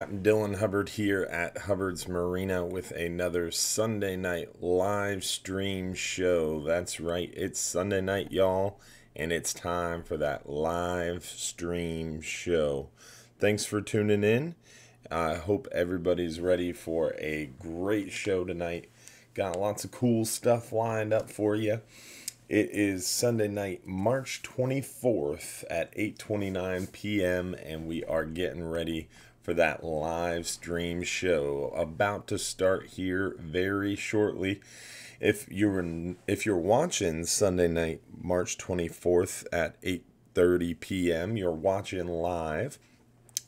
I'm Dylan Hubbard here at Hubbard's Marina with another Sunday night live stream show. That's right, it's Sunday night, y'all, and it's time for that live stream show. Thanks for tuning in. I hope everybody's ready for a great show tonight. Got lots of cool stuff lined up for you. It is Sunday night, March 24th at 8:29 p.m. and we are getting ready for that live stream show about to start here very shortly. If you're if you're watching Sunday night March 24th at 8:30 p.m., you're watching live.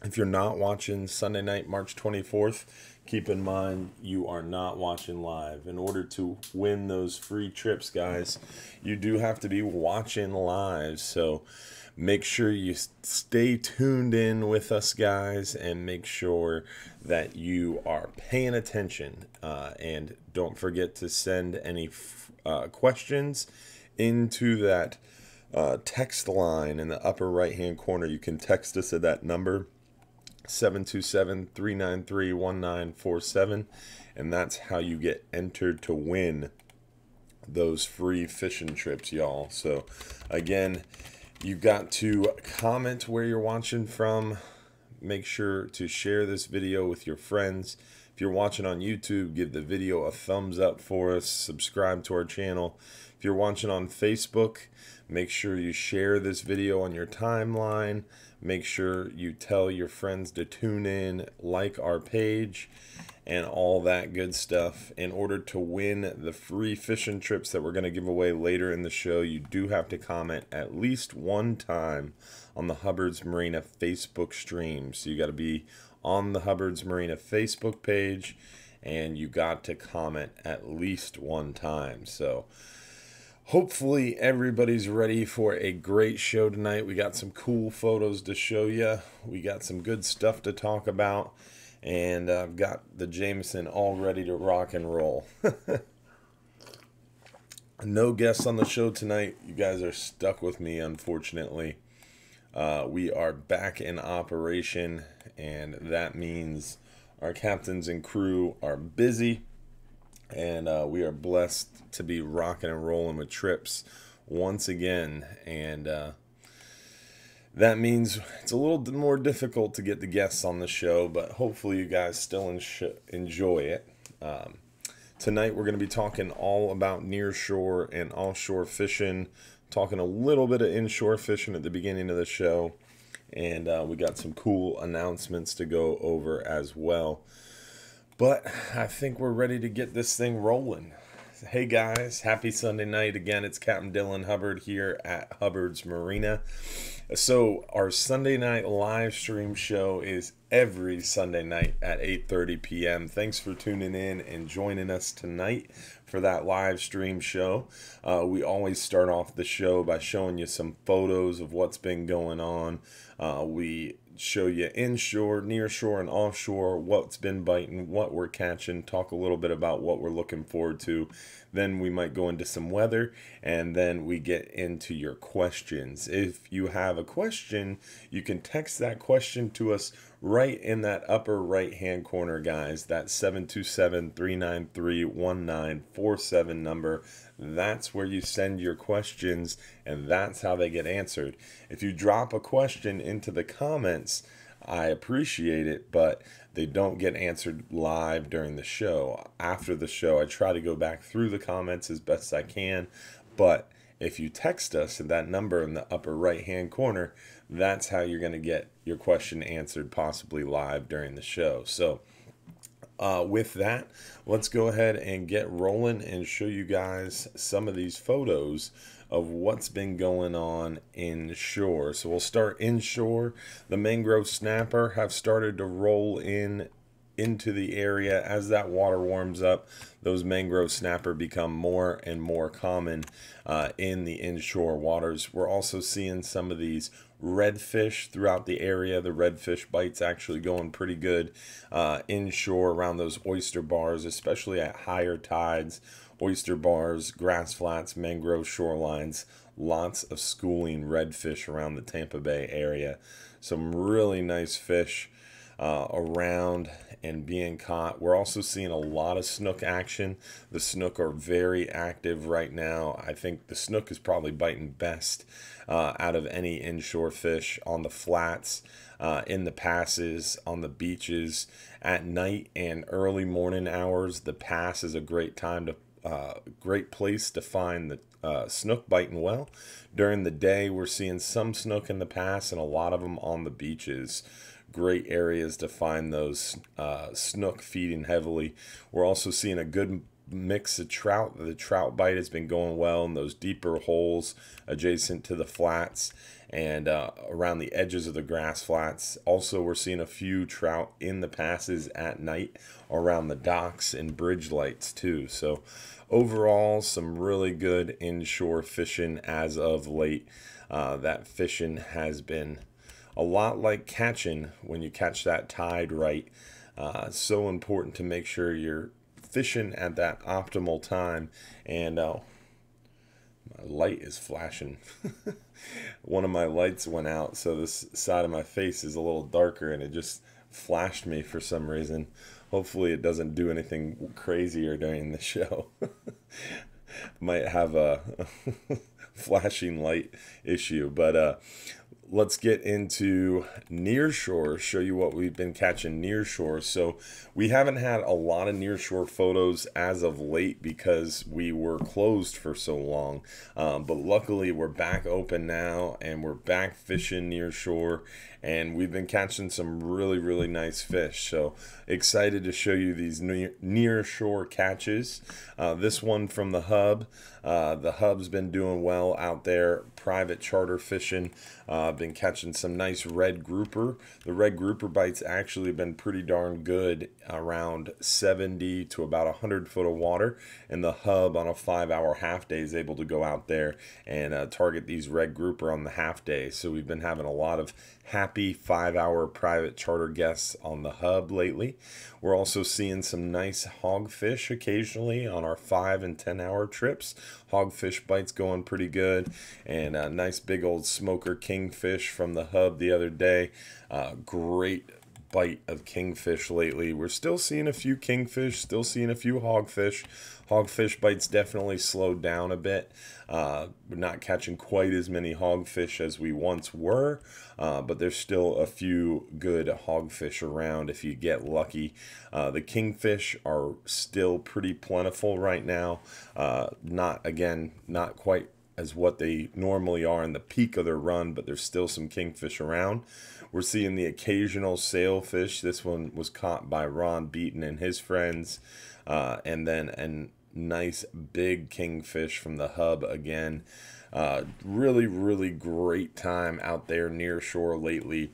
If you're not watching Sunday night March 24th, keep in mind you are not watching live. In order to win those free trips, guys, you do have to be watching live. So make sure you stay tuned in with us guys and make sure that you are paying attention uh, and don't forget to send any uh, questions into that uh, text line in the upper right hand corner. You can text us at that number 727-393-1947 and that's how you get entered to win those free fishing trips y'all. So again You've got to comment where you're watching from. Make sure to share this video with your friends. If you're watching on YouTube, give the video a thumbs up for us. Subscribe to our channel. If you're watching on Facebook, make sure you share this video on your timeline. Make sure you tell your friends to tune in, like our page, and all that good stuff. In order to win the free fishing trips that we're going to give away later in the show, you do have to comment at least one time on the Hubbard's Marina Facebook stream. So you got to be on the Hubbard's Marina Facebook page and you got to comment at least one time. So hopefully everybody's ready for a great show tonight. We got some cool photos to show you. We got some good stuff to talk about and I've got the Jameson all ready to rock and roll. no guests on the show tonight. You guys are stuck with me, unfortunately. Uh, we are back in operation, and that means our captains and crew are busy, and uh, we are blessed to be rocking and rolling with trips once again. And uh, that means it's a little more difficult to get the guests on the show, but hopefully you guys still enjoy it. Um, tonight we're going to be talking all about nearshore and offshore fishing, talking a little bit of inshore fishing at the beginning of the show, and uh, we got some cool announcements to go over as well. But I think we're ready to get this thing rolling. Hey guys, happy Sunday night again. It's Captain Dylan Hubbard here at Hubbard's Marina. So our Sunday night live stream show is every Sunday night at 8:30 p.m. Thanks for tuning in and joining us tonight for that live stream show. Uh, we always start off the show by showing you some photos of what's been going on. Uh, we show you inshore, nearshore, and offshore, what's been biting, what we're catching, talk a little bit about what we're looking forward to. Then we might go into some weather, and then we get into your questions. If you have a question, you can text that question to us right in that upper right hand corner, guys. That 727 393 1947 number. That's where you send your questions, and that's how they get answered. If you drop a question into the comments, I appreciate it, but they don't get answered live during the show. After the show, I try to go back through the comments as best I can, but if you text us at that number in the upper right hand corner, that's how you're going to get your question answered, possibly live during the show. So, uh, with that, let's go ahead and get rolling and show you guys some of these photos of what's been going on inshore. So we'll start inshore. The mangrove snapper have started to roll in into the area. As that water warms up those mangrove snapper become more and more common uh, in the inshore waters. We're also seeing some of these redfish throughout the area. The redfish bites actually going pretty good uh, inshore around those oyster bars especially at higher tides. Oyster bars grass flats mangrove shorelines lots of schooling redfish around the tampa bay area. Some really nice fish uh, around and being caught. We're also seeing a lot of snook action. The snook are very active right now. I think the snook is probably biting best uh, out of any inshore fish on the flats, uh, in the passes, on the beaches, at night and early morning hours. The pass is a great time to uh, great place to find the uh, snook biting well. During the day, we're seeing some snook in the pass and a lot of them on the beaches. Great areas to find those uh, snook feeding heavily. We're also seeing a good mix of trout. The trout bite has been going well in those deeper holes adjacent to the flats and uh, around the edges of the grass flats. Also, we're seeing a few trout in the passes at night around the docks and bridge lights too. So, overall, some really good inshore fishing as of late. Uh, that fishing has been a lot like catching when you catch that tide right. Uh, so important to make sure you're fishing at that optimal time. And uh, my light is flashing. One of my lights went out, so this side of my face is a little darker, and it just flashed me for some reason. Hopefully, it doesn't do anything crazier during the show. Might have a flashing light issue, but uh, let's get into nearshore show you what we've been catching nearshore. So we haven't had a lot of nearshore photos as of late because we were closed for so long. Um, but luckily we're back open now and we're back fishing nearshore and we've been catching some really really nice fish. So excited to show you these near, shore catches. Uh, this one from the hub uh, the hub's been doing well out there. Private charter fishing uh, been catching some nice red grouper. The red grouper bites actually been pretty darn good around 70 to about 100 foot of water and the hub on a five hour half day is able to go out there and uh, target these red grouper on the half day. So we've been having a lot of happy five hour private charter guests on the hub lately. We're also seeing some nice hogfish occasionally on our five and 10 hour trips. Hogfish bites going pretty good, and a nice big old smoker kingfish from the hub the other day. Uh, great bite of kingfish lately. We're still seeing a few kingfish, still seeing a few hogfish. Hogfish bites definitely slowed down a bit. Uh, we're not catching quite as many hogfish as we once were, uh, but there's still a few good hogfish around if you get lucky. Uh, the kingfish are still pretty plentiful right now. Uh, not, again, not quite as what they normally are in the peak of their run, but there's still some kingfish around. We're seeing the occasional sailfish. This one was caught by Ron Beaton and his friends. Uh, and then a nice big kingfish from the hub again. Uh, really, really great time out there near shore lately.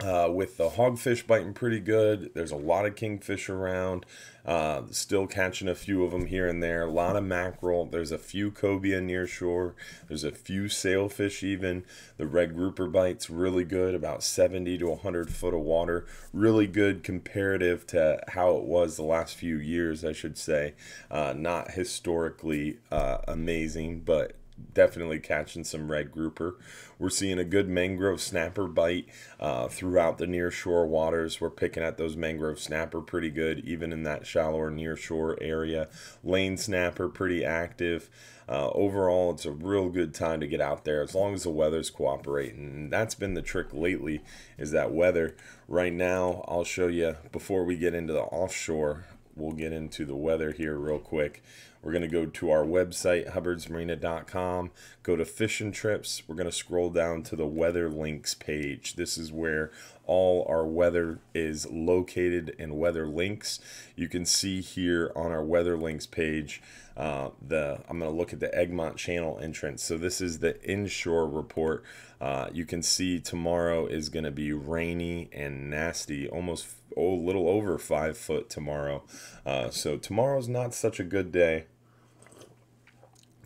Uh, with the hogfish biting pretty good. There's a lot of kingfish around. Uh, still catching a few of them here and there. A lot of mackerel. There's a few cobia near shore. There's a few sailfish even. The red grouper bites really good, about 70 to 100 foot of water. Really good comparative to how it was the last few years, I should say. Uh, not historically uh, amazing, but definitely catching some red grouper. We're seeing a good mangrove snapper bite uh, throughout the near shore waters. We're picking at those mangrove snapper pretty good, even in that shallower near shore area. Lane snapper pretty active. Uh, overall, it's a real good time to get out there as long as the weather's cooperating. And that's been the trick lately is that weather. Right now, I'll show you before we get into the offshore we'll get into the weather here real quick. We're going to go to our website, hubbardsmarina.com, go to fishing trips. We're going to scroll down to the weather links page. This is where all our weather is located and weather links. You can see here on our weather links page, uh, the I'm going to look at the Egmont Channel entrance. So this is the inshore report. Uh, you can see tomorrow is going to be rainy and nasty, almost oh, a little over five foot tomorrow. Uh, so tomorrow's not such a good day.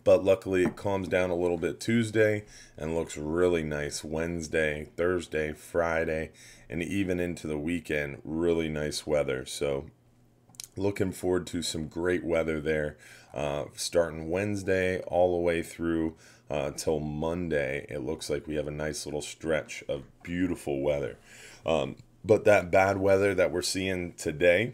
But luckily, it calms down a little bit Tuesday and looks really nice Wednesday, Thursday, Friday, and even into the weekend. Really nice weather. So, looking forward to some great weather there, uh, starting Wednesday all the way through uh, till Monday. It looks like we have a nice little stretch of beautiful weather. Um, But that bad weather that we're seeing today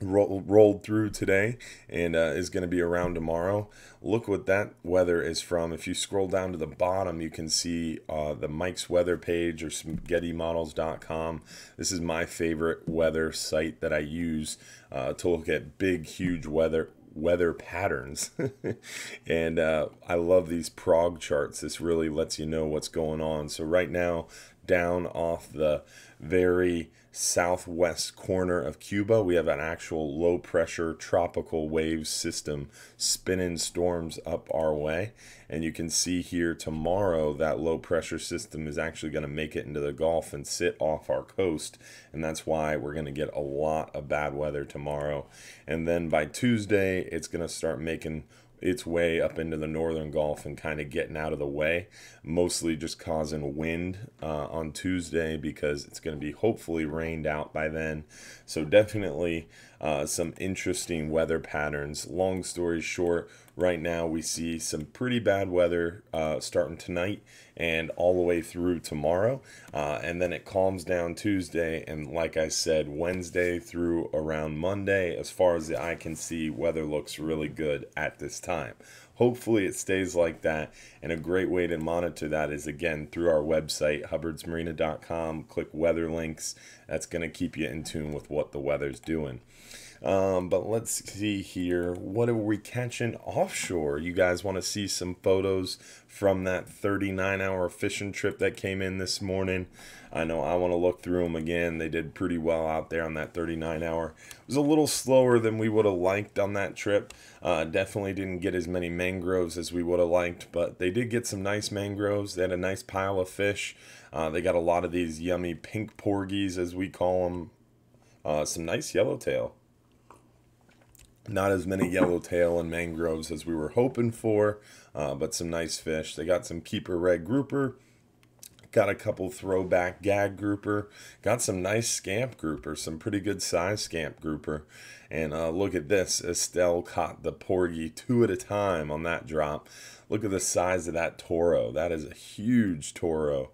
ro- rolled through today and uh, is going to be around tomorrow. Look what that weather is from. If you scroll down to the bottom, you can see uh, the Mike's weather page or SpaghettiModels.com. This is my favorite weather site that I use uh, to look at big, huge weather weather patterns. and uh, I love these prog charts. This really lets you know what's going on. So right now, down off the very southwest corner of Cuba. We have an actual low pressure tropical wave system spinning storms up our way. And you can see here tomorrow that low pressure system is actually going to make it into the Gulf and sit off our coast. And that's why we're going to get a lot of bad weather tomorrow. And then by Tuesday, it's going to start making its way up into the northern Gulf and kind of getting out of the way, mostly just causing wind uh, on Tuesday because it's going to be hopefully rained out by then. So, definitely uh, some interesting weather patterns. Long story short, right now we see some pretty bad weather uh, starting tonight and all the way through tomorrow. Uh, and then it calms down Tuesday. And like I said, Wednesday through around Monday, as far as the eye can see, weather looks really good at this time. Hopefully, it stays like that. And a great way to monitor that is again through our website, hubbardsmarina.com. Click weather links. That's going to keep you in tune with what the weather's doing. Um, but let's see here. What are we catching offshore? You guys want to see some photos from that 39 hour fishing trip that came in this morning? I know I want to look through them again. They did pretty well out there on that 39 hour. It was a little slower than we would have liked on that trip. Uh, definitely didn't get as many mangroves as we would have liked, but they did get some nice mangroves. They had a nice pile of fish. Uh, they got a lot of these yummy pink porgies, as we call them. Uh, some nice yellowtail. Not as many yellowtail and mangroves as we were hoping for, uh, but some nice fish. They got some keeper red grouper, got a couple throwback gag grouper, got some nice scamp grouper, some pretty good size scamp grouper. And uh, look at this, Estelle caught the porgy two at a time on that drop. Look at the size of that toro. That is a huge toro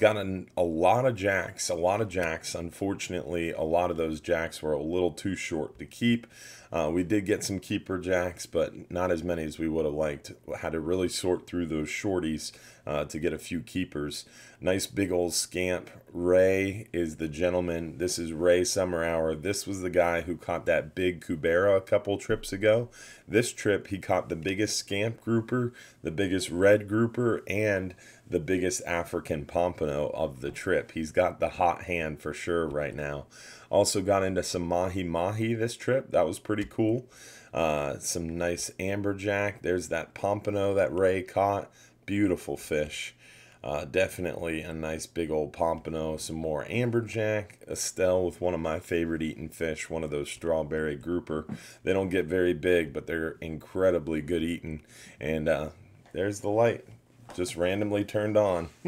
got a, a lot of jacks, a lot of jacks. Unfortunately, a lot of those jacks were a little too short to keep. Uh, we did get some keeper jacks, but not as many as we would have liked. Had to really sort through those shorties uh, to get a few keepers. Nice big old scamp. Ray is the gentleman. This is Ray Summer Hour. This was the guy who caught that big Cubera a couple trips ago. This trip, he caught the biggest scamp grouper, the biggest red grouper, and the biggest African pompano of the trip. He's got the hot hand for sure right now. Also got into some mahi mahi this trip. That was pretty cool. Uh, some nice amberjack. There's that pompano that Ray caught. Beautiful fish. Uh, definitely a nice big old pompano. Some more amberjack. Estelle with one of my favorite eating fish, one of those strawberry grouper. They don't get very big, but they're incredibly good eating. And uh, there's the light just randomly turned on.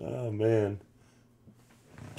oh man.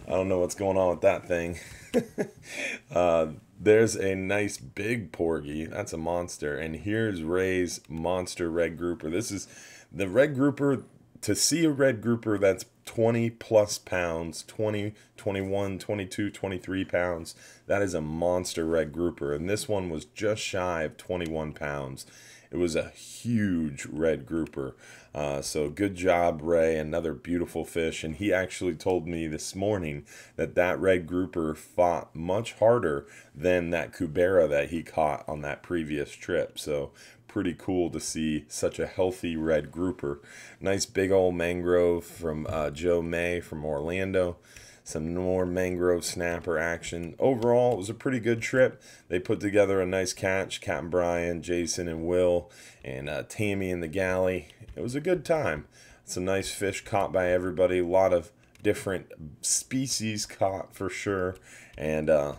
I don't know what's going on with that thing. uh, there's a nice big porgy. That's a monster. And here's Ray's monster red grouper. This is the red grouper. To see a red grouper that's 20 plus pounds, 20, 21, 22, 23 pounds, that is a monster red grouper. And this one was just shy of 21 pounds. It was a huge red grouper. Uh, so good job, Ray. Another beautiful fish. And he actually told me this morning that that red grouper fought much harder than that Cubera that he caught on that previous trip. So pretty cool to see such a healthy red grouper. Nice big old mangrove from uh, Joe May from Orlando some more mangrove snapper action. Overall, it was a pretty good trip. They put together a nice catch. Captain Brian, Jason, and Will, and uh, Tammy in the galley. It was a good time. Some nice fish caught by everybody. A lot of different species caught for sure. And uh,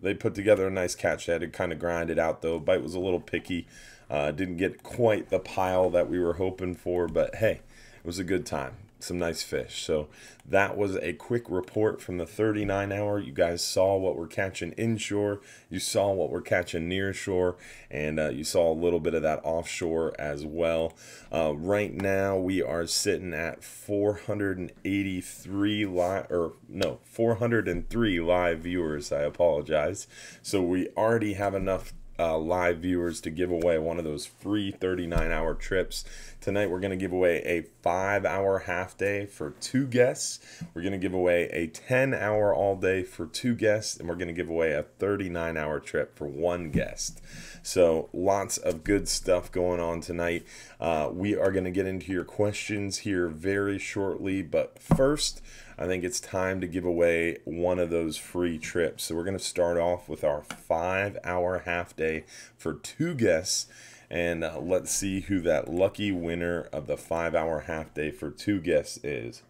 they put together a nice catch. They had to kind of grind it out though. Bite was a little picky. Uh, didn't get quite the pile that we were hoping for, but hey, it was a good time. Some nice fish. So that was a quick report from the 39 hour. You guys saw what we're catching inshore, you saw what we're catching near shore, and uh, you saw a little bit of that offshore as well. Uh, right now, we are sitting at 483 live, or no, 403 live viewers. I apologize. So we already have enough uh, live viewers to give away one of those free 39 hour trips. Tonight, we're going to give away a five hour half day for two guests. We're going to give away a 10 hour all day for two guests, and we're going to give away a 39 hour trip for one guest. So, lots of good stuff going on tonight. Uh, we are going to get into your questions here very shortly, but first, I think it's time to give away one of those free trips. So we're going to start off with our five hour half day for two guests. And uh, let's see who that lucky winner of the five hour half day for two guests is.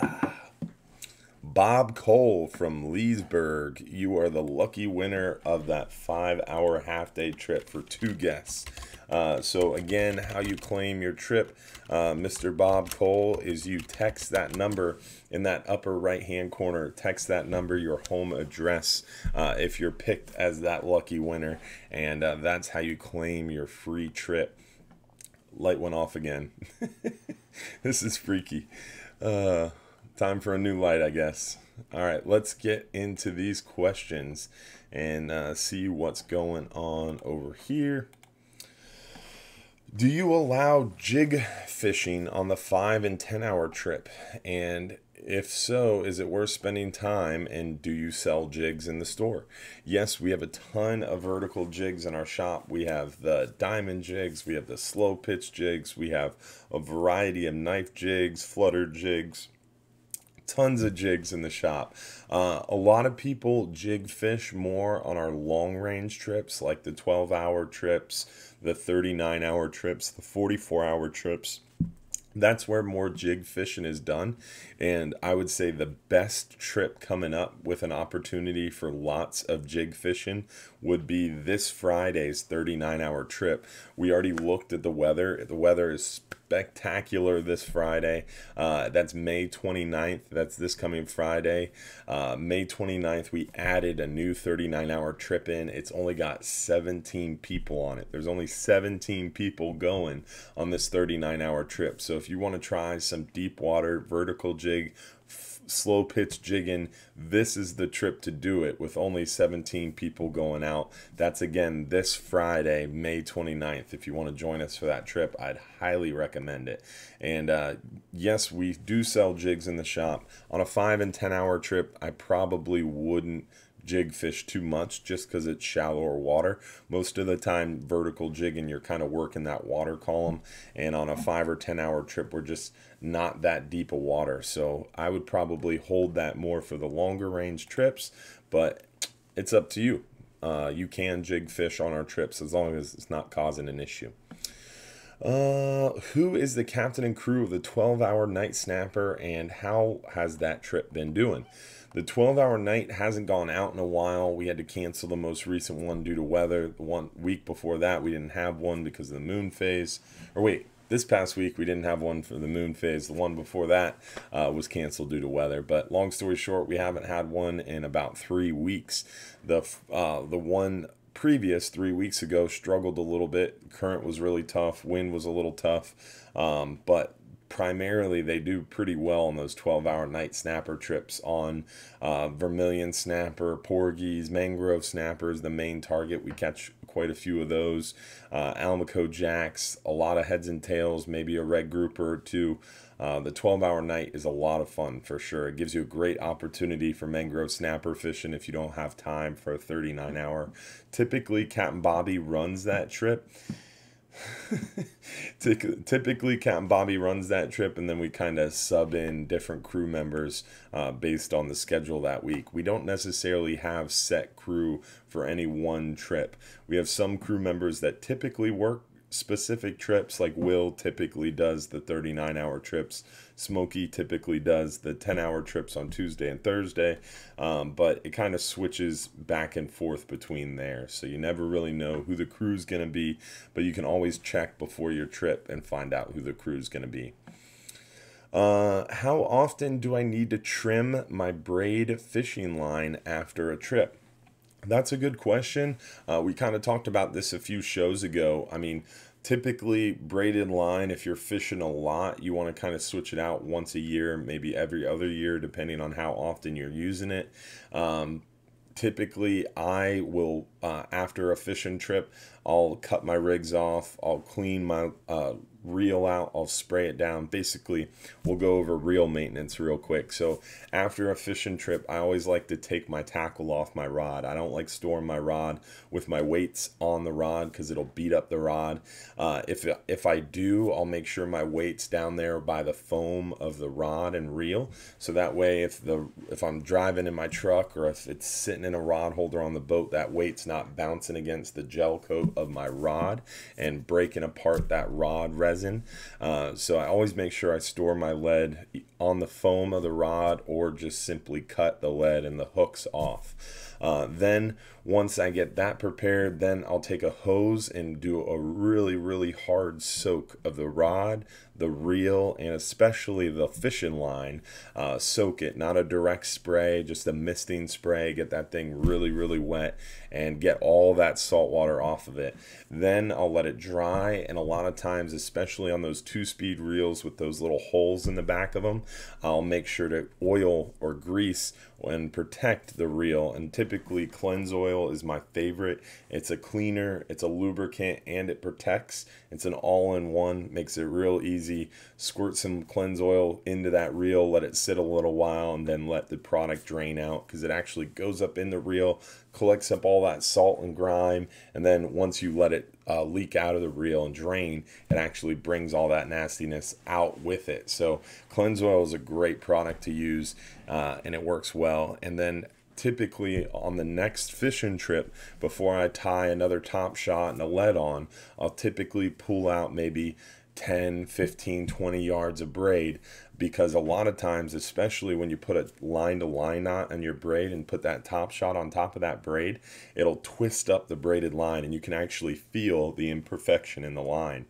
Ah. Bob Cole from Leesburg, you are the lucky winner of that five hour half day trip for two guests. Uh, so again, how you claim your trip, uh, Mr. Bob Cole, is you text that number in that upper right hand corner. Text that number, your home address, uh, if you're picked as that lucky winner, and uh, that's how you claim your free trip. Light went off again. this is freaky. Time for a new light, I guess. All right, let's get into these questions and uh, see what's going on over here. Do you allow jig fishing on the 5 and 10 hour trip? And if so, is it worth spending time and do you sell jigs in the store? Yes, we have a ton of vertical jigs in our shop. We have the diamond jigs, we have the slow pitch jigs, we have a variety of knife jigs, flutter jigs, tons of jigs in the shop. Uh, a lot of people jig fish more on our long range trips, like the 12 hour trips, the 39 hour trips, the 44 hour trips. That's where more jig fishing is done. And I would say the best trip coming up with an opportunity for lots of jig fishing would be this Friday's 39 hour trip. We already looked at the weather. The weather is spectacular this Friday. Uh, that's May 29th. That's this coming Friday. Uh, May 29th, we added a new 39 hour trip in. It's only got 17 people on it. There's only 17 people going on this 39 hour trip. So if you want to try some deep water vertical jig, slow pitch jigging, this is the trip to do it with only 17 people going out. That's again this Friday, May 29th. If you want to join us for that trip, I'd highly recommend it. And uh, yes, we do sell jigs in the shop. On a 5 and 10 hour trip, I probably wouldn't jig fish too much just because it's shallower water. Most of the time, vertical jigging, you're kind of working that water column. And on a five or 10 hour trip, we're just not that deep of water. So I would probably hold that more for the longer range trips, but it's up to you. Uh, you can jig fish on our trips as long as it's not causing an issue. Uh, who is the captain and crew of the 12 hour night snapper and how has that trip been doing? The 12 hour night hasn't gone out in a while. We had to cancel the most recent one due to weather. The one week before that, we didn't have one because of the moon phase. Or wait, this past week we didn't have one for the moon phase. The one before that uh, was canceled due to weather. But long story short, we haven't had one in about three weeks. The uh, the one previous three weeks ago struggled a little bit. Current was really tough. Wind was a little tough. Um, but primarily they do pretty well on those 12 hour night snapper trips on uh, vermilion snapper, porgies, mangrove snappers, the main target. We catch quite a few of those. Uh, Almaco jacks, a lot of heads and tails, maybe a red grouper or two. Uh, the 12 hour night is a lot of fun for sure. It gives you a great opportunity for mangrove snapper fishing if you don't have time for a 39 hour. Typically, Captain Bobby runs that trip Typically, Captain Bobby runs that trip, and then we kind of sub in different crew members uh, based on the schedule that week. We don't necessarily have set crew for any one trip. We have some crew members that typically work specific trips, like Will typically does the 39 hour trips. Smokey typically does the 10 hour trips on Tuesday and Thursday, um, but it kind of switches back and forth between there. So you never really know who the crew's going to be, but you can always check before your trip and find out who the crew's going to be. Uh, how often do I need to trim my braid fishing line after a trip? That's a good question. Uh, we kind of talked about this a few shows ago. I mean, typically braided line if you're fishing a lot you want to kind of switch it out once a year maybe every other year depending on how often you're using it. Um, typically i will uh, after a fishing trip i'll cut my rigs off i'll clean my uh, reel out, I'll spray it down. Basically, we'll go over reel maintenance real quick. So after a fishing trip, I always like to take my tackle off my rod. I don't like storing my rod with my weights on the rod because it'll beat up the rod. Uh, if, if I do, I'll make sure my weight's down there by the foam of the rod and reel. So that way, if the if I'm driving in my truck or if it's sitting in a rod holder on the boat, that weight's not bouncing against the gel coat of my rod and breaking apart that rod resin. Uh, so I always make sure I store my lead on the foam of the rod or just simply cut the lead and the hooks off. Uh, then once I get that prepared, then I'll take a hose and do a really, really hard soak of the rod, the reel, and especially the fishing line. Uh, soak it, not a direct spray, just a misting spray. Get that thing really, really wet and get all that salt water off of it. Then I'll let it dry, and a lot of times, especially on those two speed reels with those little holes in the back of them, I'll make sure to oil or grease and protect the reel. And typically, Clenzoil is my favorite. It's a cleaner, it's a lubricant, and it protects. It's an all in one, makes it real easy. Squirt some Clenzoil into that reel, let it sit a little while, and then let the product drain out because it actually goes up in the reel, collects up all that salt and grime, and then once you let it uh, leak out of the reel and drain, it actually brings all that nastiness out with it. So, Clenzoil is a great product to use uh, and it works well. And then typically on the next fishing trip before I tie another top shot and a lead on, I'll typically pull out maybe 10, 15, 20 yards of braid because a lot of times, especially when you put a line to line knot on your braid and put that top shot on top of that braid, it'll twist up the braided line and you can actually feel the imperfection in the line.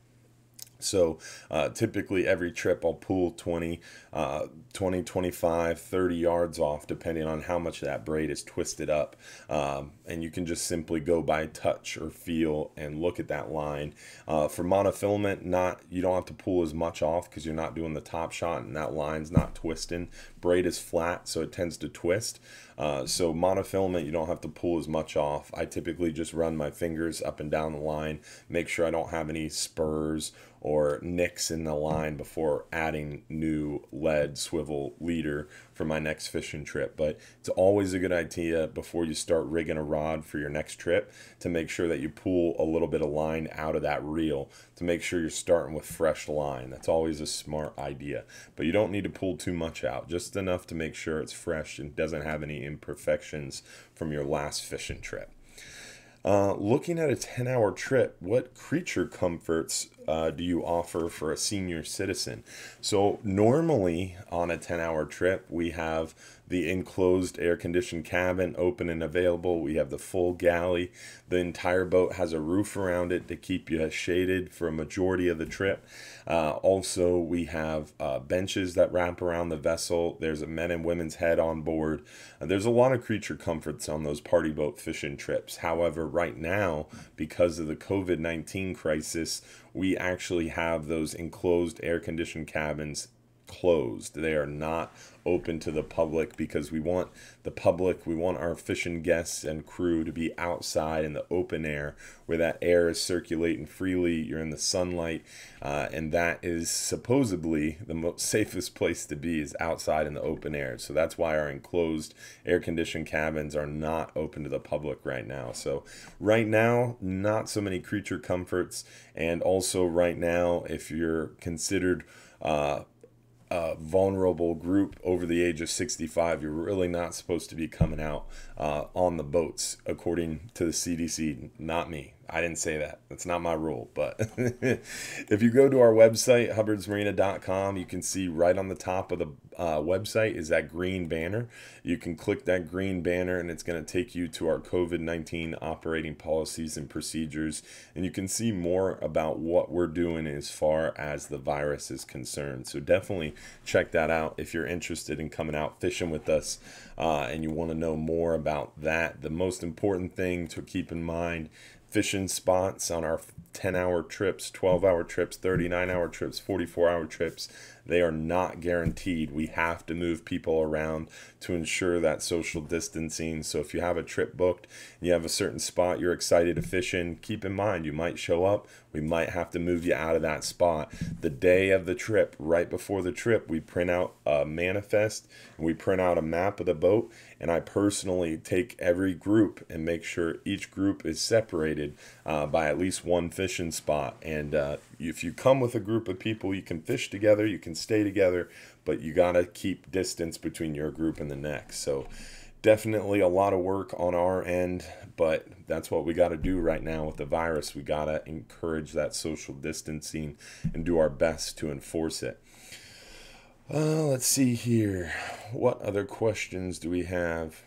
So uh, typically every trip I'll pull 20, uh, 20, 25, 30 yards off depending on how much that braid is twisted up. Um, and you can just simply go by touch or feel and look at that line. Uh, for monofilament, not you don't have to pull as much off because you're not doing the top shot and that line's not twisting. Braid is flat, so it tends to twist. Uh, so monofilament, you don't have to pull as much off. I typically just run my fingers up and down the line, make sure I don't have any spurs or nicks in the line before adding new lead swivel leader for my next fishing trip. But it's always a good idea before you start rigging a rod for your next trip to make sure that you pull a little bit of line out of that reel to make sure you're starting with fresh line. That's always a smart idea. But you don't need to pull too much out, just enough to make sure it's fresh and doesn't have any imperfections from your last fishing trip. Uh, looking at a 10 hour trip, what creature comforts uh, do you offer for a senior citizen? So, normally on a 10 hour trip, we have the enclosed air conditioned cabin open and available. We have the full galley. The entire boat has a roof around it to keep you shaded for a majority of the trip. Uh, also, we have uh, benches that wrap around the vessel. There's a men and women's head on board. Uh, there's a lot of creature comforts on those party boat fishing trips. However, right now, because of the COVID 19 crisis, we actually have those enclosed air conditioned cabins closed. They are not open to the public because we want the public, we want our fishing guests and crew to be outside in the open air where that air is circulating freely. You're in the sunlight, uh, and that is supposedly the most safest place to be is outside in the open air. So that's why our enclosed air conditioned cabins are not open to the public right now. So right now, not so many creature comforts, and also right now, if you're considered uh, uh, vulnerable group over the age of 65, you're really not supposed to be coming out uh, on the boats, according to the CDC, not me. I didn't say that. That's not my rule. But if you go to our website, hubbardsmarina.com, you can see right on the top of the uh, website is that green banner. You can click that green banner and it's going to take you to our COVID 19 operating policies and procedures. And you can see more about what we're doing as far as the virus is concerned. So definitely check that out if you're interested in coming out fishing with us uh, and you want to know more about that. The most important thing to keep in mind fishing spots on our 10 hour trips, 12 hour trips, 39 hour trips, 44 hour trips. They are not guaranteed. We have to move people around to ensure that social distancing. So if you have a trip booked you have a certain spot you're excited to fish in, keep in mind you might show up. We might have to move you out of that spot. The day of the trip, right before the trip, we print out a manifest and we print out a map of the boat. And I personally take every group and make sure each group is separated uh, by at least one fishing spot. And uh, if you come with a group of people, you can fish together, you can stay together, but you got to keep distance between your group and the next. So, definitely a lot of work on our end, but that's what we got to do right now with the virus. We got to encourage that social distancing and do our best to enforce it. Uh, let's see here. What other questions do we have?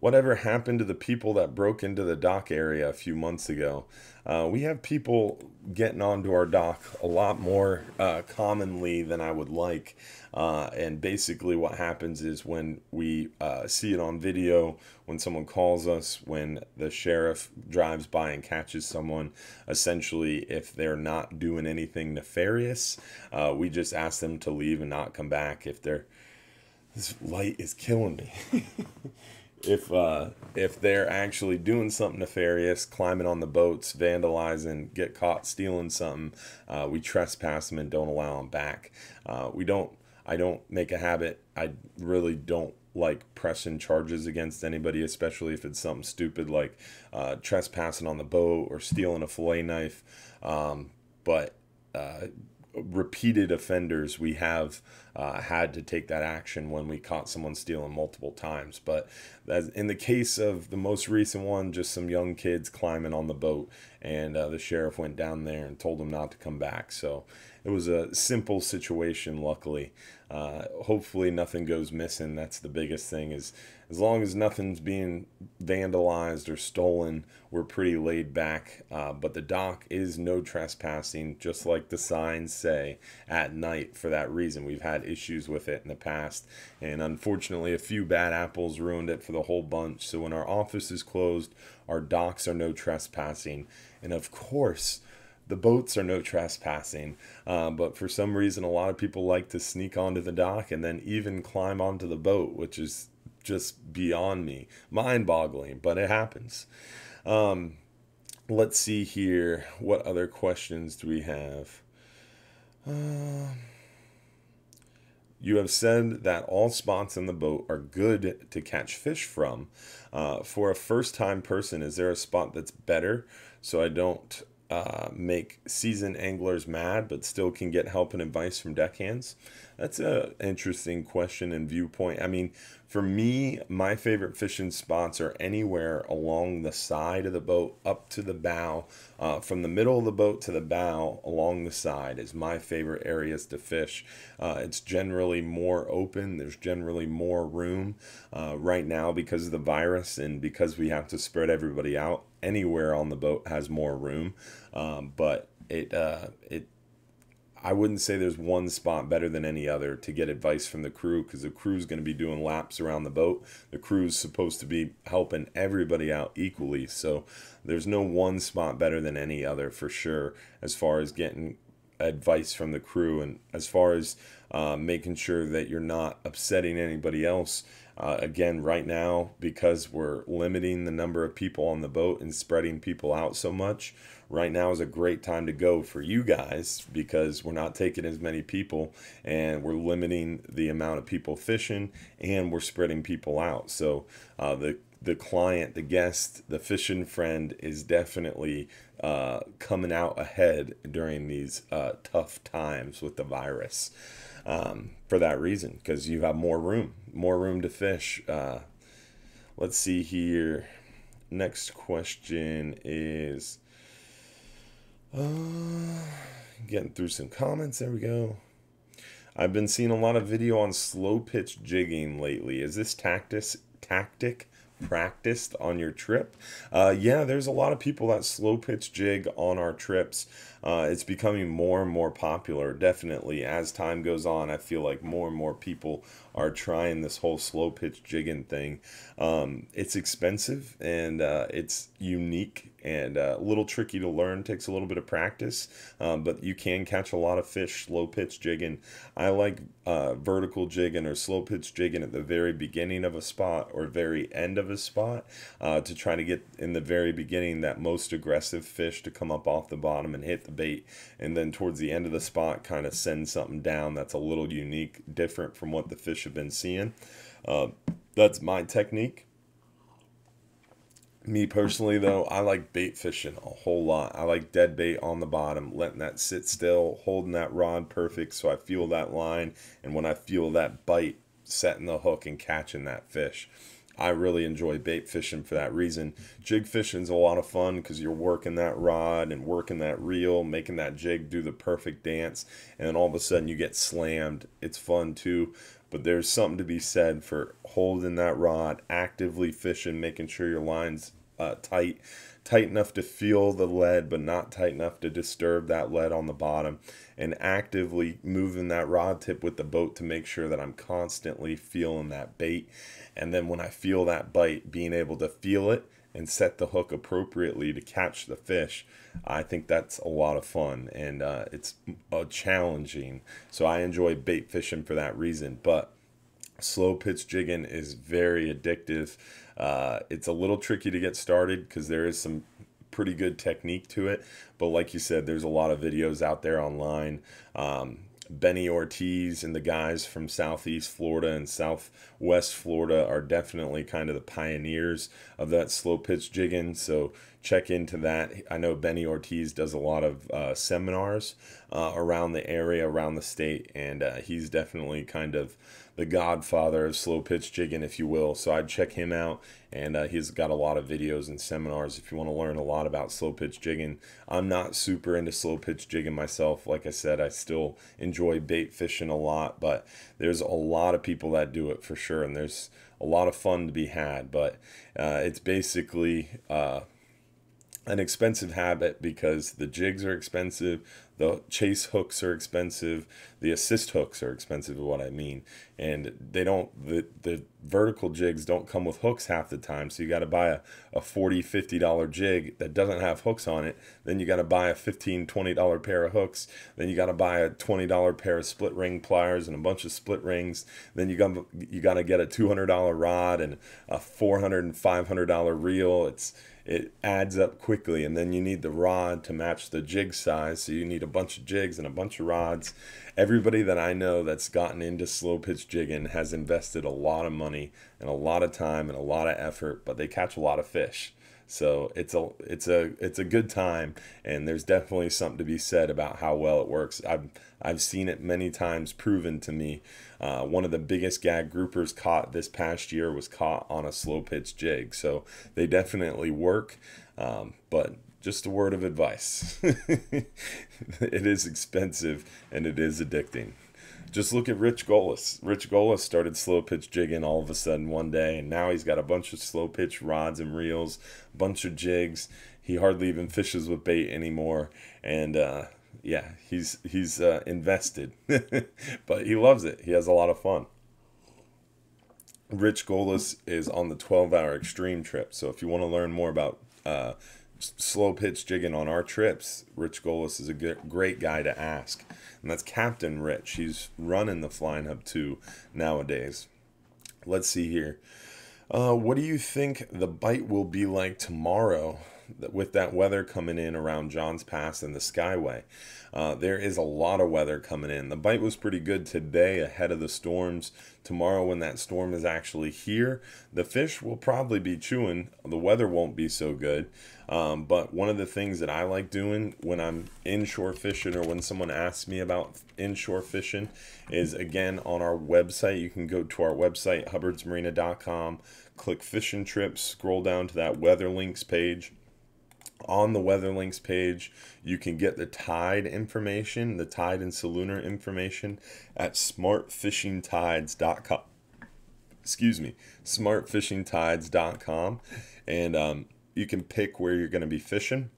Whatever happened to the people that broke into the dock area a few months ago? Uh, we have people getting onto our dock a lot more uh, commonly than I would like. Uh, and basically, what happens is when we uh, see it on video, when someone calls us, when the sheriff drives by and catches someone, essentially, if they're not doing anything nefarious, uh, we just ask them to leave and not come back. If they're this light is killing me. if uh, if they're actually doing something nefarious, climbing on the boats, vandalizing, get caught stealing something, uh, we trespass them and don't allow them back. Uh, we don't. I don't make a habit. I really don't like pressing charges against anybody, especially if it's something stupid like uh, trespassing on the boat or stealing a fillet knife. Um, but uh, repeated offenders, we have uh, had to take that action when we caught someone stealing multiple times. But in the case of the most recent one, just some young kids climbing on the boat, and uh, the sheriff went down there and told them not to come back. So it was a simple situation, luckily. Uh, hopefully, nothing goes missing. That's the biggest thing. Is as long as nothing's being vandalized or stolen, we're pretty laid back. Uh, but the dock is no trespassing, just like the signs say at night. For that reason, we've had issues with it in the past, and unfortunately, a few bad apples ruined it for the whole bunch. So when our office is closed, our docks are no trespassing, and of course the boats are no trespassing. Um, but for some reason, a lot of people like to sneak onto the dock and then even climb onto the boat, which is just beyond me, mind boggling, but it happens. Um, let's see here. What other questions do we have? Uh, you have said that all spots in the boat are good to catch fish from. Uh, for a first time person, is there a spot that's better so I don't uh, make seasoned anglers mad but still can get help and advice from deckhands? That's an interesting question and viewpoint. I mean, for me, my favorite fishing spots are anywhere along the side of the boat up to the bow. Uh, from the middle of the boat to the bow along the side is my favorite areas to fish. Uh, it's generally more open, there's generally more room. Uh, right now, because of the virus and because we have to spread everybody out, anywhere on the boat has more room. Um, but it, uh, it I wouldn't say there's one spot better than any other to get advice from the crew because the crew's going to be doing laps around the boat. The crew's supposed to be helping everybody out equally. So there's no one spot better than any other for sure as far as getting advice from the crew and as far as uh, making sure that you're not upsetting anybody else. Uh, again, right now, because we're limiting the number of people on the boat and spreading people out so much, right now is a great time to go for you guys because we're not taking as many people and we're limiting the amount of people fishing and we're spreading people out. So uh, the the client, the guest, the fishing friend is definitely uh, coming out ahead during these uh, tough times with the virus. Um, for that reason, because you have more room, more room to fish. Uh, let's see here. next question is uh, getting through some comments. There we go. I've been seeing a lot of video on slow pitch jigging lately. Is this tactic practiced on your trip? Uh, yeah, there's a lot of people that slow pitch jig on our trips. Uh, it's becoming more and more popular, definitely. As time goes on, I feel like more and more people are trying this whole slow pitch jigging thing. Um, it's expensive and uh, it's unique and uh, a little tricky to learn. Takes a little bit of practice, um, but you can catch a lot of fish slow pitch jigging. I like uh, vertical jigging or slow pitch jigging at the very beginning of a spot or very end of a spot uh, to try to get in the very beginning that most aggressive fish to come up off the bottom and hit the bait, and then towards the end of the spot, kind of send something down that's a little unique, different from what the fish have been seeing. Uh, that's my technique. Me personally, though, I like bait fishing a whole lot. I like dead bait on the bottom, letting that sit still, holding that rod perfect so I feel that line. And when I feel that bite, setting the hook and catching that fish. I really enjoy bait fishing for that reason. Jig fishing is a lot of fun because you're working that rod and working that reel, making that jig do the perfect dance, and then all of a sudden you get slammed. It's fun too, but there's something to be said for holding that rod, actively fishing, making sure your line's uh, tight, tight enough to feel the lead, but not tight enough to disturb that lead on the bottom, and actively moving that rod tip with the boat to make sure that I'm constantly feeling that bait. And then when I feel that bite, being able to feel it and set the hook appropriately to catch the fish, I think that's a lot of fun and uh, it's uh, challenging. So I enjoy bait fishing for that reason. But slow pitch jigging is very addictive. Uh, it's a little tricky to get started because there is some pretty good technique to it. But like you said, there's a lot of videos out there online. Um, Benny Ortiz and the guys from Southeast Florida and Southwest Florida are definitely kind of the pioneers of that slow pitch jigging. So check into that. I know Benny Ortiz does a lot of uh, seminars uh, around the area, around the state, and uh, he's definitely kind of the godfather of slow pitch jigging, if you will. So I'd check him out, and uh, he's got a lot of videos and seminars if you want to learn a lot about slow pitch jigging. I'm not super into slow pitch jigging myself. Like I said, I still enjoy bait fishing a lot, but there's a lot of people that do it for sure, and there's a lot of fun to be had. But uh, it's basically uh, an expensive habit because the jigs are expensive, the chase hooks are expensive, the assist hooks are expensive is what I mean. And they don't the the vertical jigs don't come with hooks half the time. So you got to buy a, a 40 50 dollar jig that doesn't have hooks on it. Then you got to buy a 15 20 dollar pair of hooks. Then you got to buy a 20 dollar pair of split ring pliers and a bunch of split rings. Then you got you got to get a 200 dollar rod and a 400 and 500 dollar reel. It's it adds up quickly and then you need the rod to match the jig size so you need a bunch of jigs and a bunch of rods everybody that i know that's gotten into slow pitch jigging has invested a lot of money and a lot of time and a lot of effort but they catch a lot of fish so it's a it's a it's a good time, and there's definitely something to be said about how well it works. I've I've seen it many times proven to me. Uh, one of the biggest gag groupers caught this past year was caught on a slow pitch jig, so they definitely work. Um, but just a word of advice: it is expensive and it is addicting. Just look at Rich Golis. Rich Golis started slow pitch jigging all of a sudden one day, and now he's got a bunch of slow pitch rods and reels, bunch of jigs. He hardly even fishes with bait anymore, and uh, yeah, he's he's uh, invested, but he loves it. He has a lot of fun. Rich Golis is on the 12 hour extreme trip. So if you want to learn more about uh, slow pitch jigging on our trips, Rich Golis is a great guy to ask. And that's Captain Rich. He's running the Flying Hub 2 nowadays. Let's see here. Uh, what do you think the bite will be like tomorrow? With that weather coming in around Johns Pass and the Skyway. Uh, there is a lot of weather coming in. The bite was pretty good today ahead of the storms. Tomorrow, when that storm is actually here, the fish will probably be chewing. The weather won't be so good. Um, but one of the things that I like doing when I'm inshore fishing or when someone asks me about inshore fishing is again on our website. You can go to our website, hubbardsmarina.com, click fishing trips, scroll down to that weather links page on the weather links page you can get the tide information the tide and Solunar information at smartfishingtides.com excuse me smartfishingtides.com and um, you can pick where you're going to be fishing.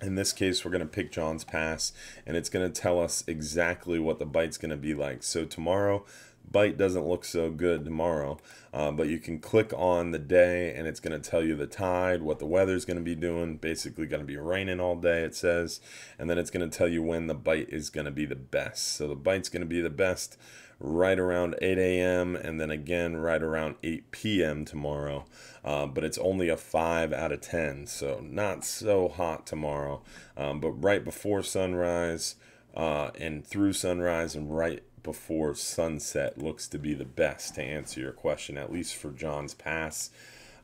In this case we're going to pick John's Pass and it's going to tell us exactly what the bite's going to be like. So tomorrow bite doesn't look so good tomorrow uh, but you can click on the day and it's going to tell you the tide what the weather's going to be doing basically going to be raining all day it says and then it's going to tell you when the bite is going to be the best so the bite's going to be the best right around 8 a.m. and then again right around 8 p.m. tomorrow. Uh, but it's only a 5 out of 10, so not so hot tomorrow. Um, but right before sunrise uh, and through sunrise and right before sunset looks to be the best to answer your question, at least for John's Pass.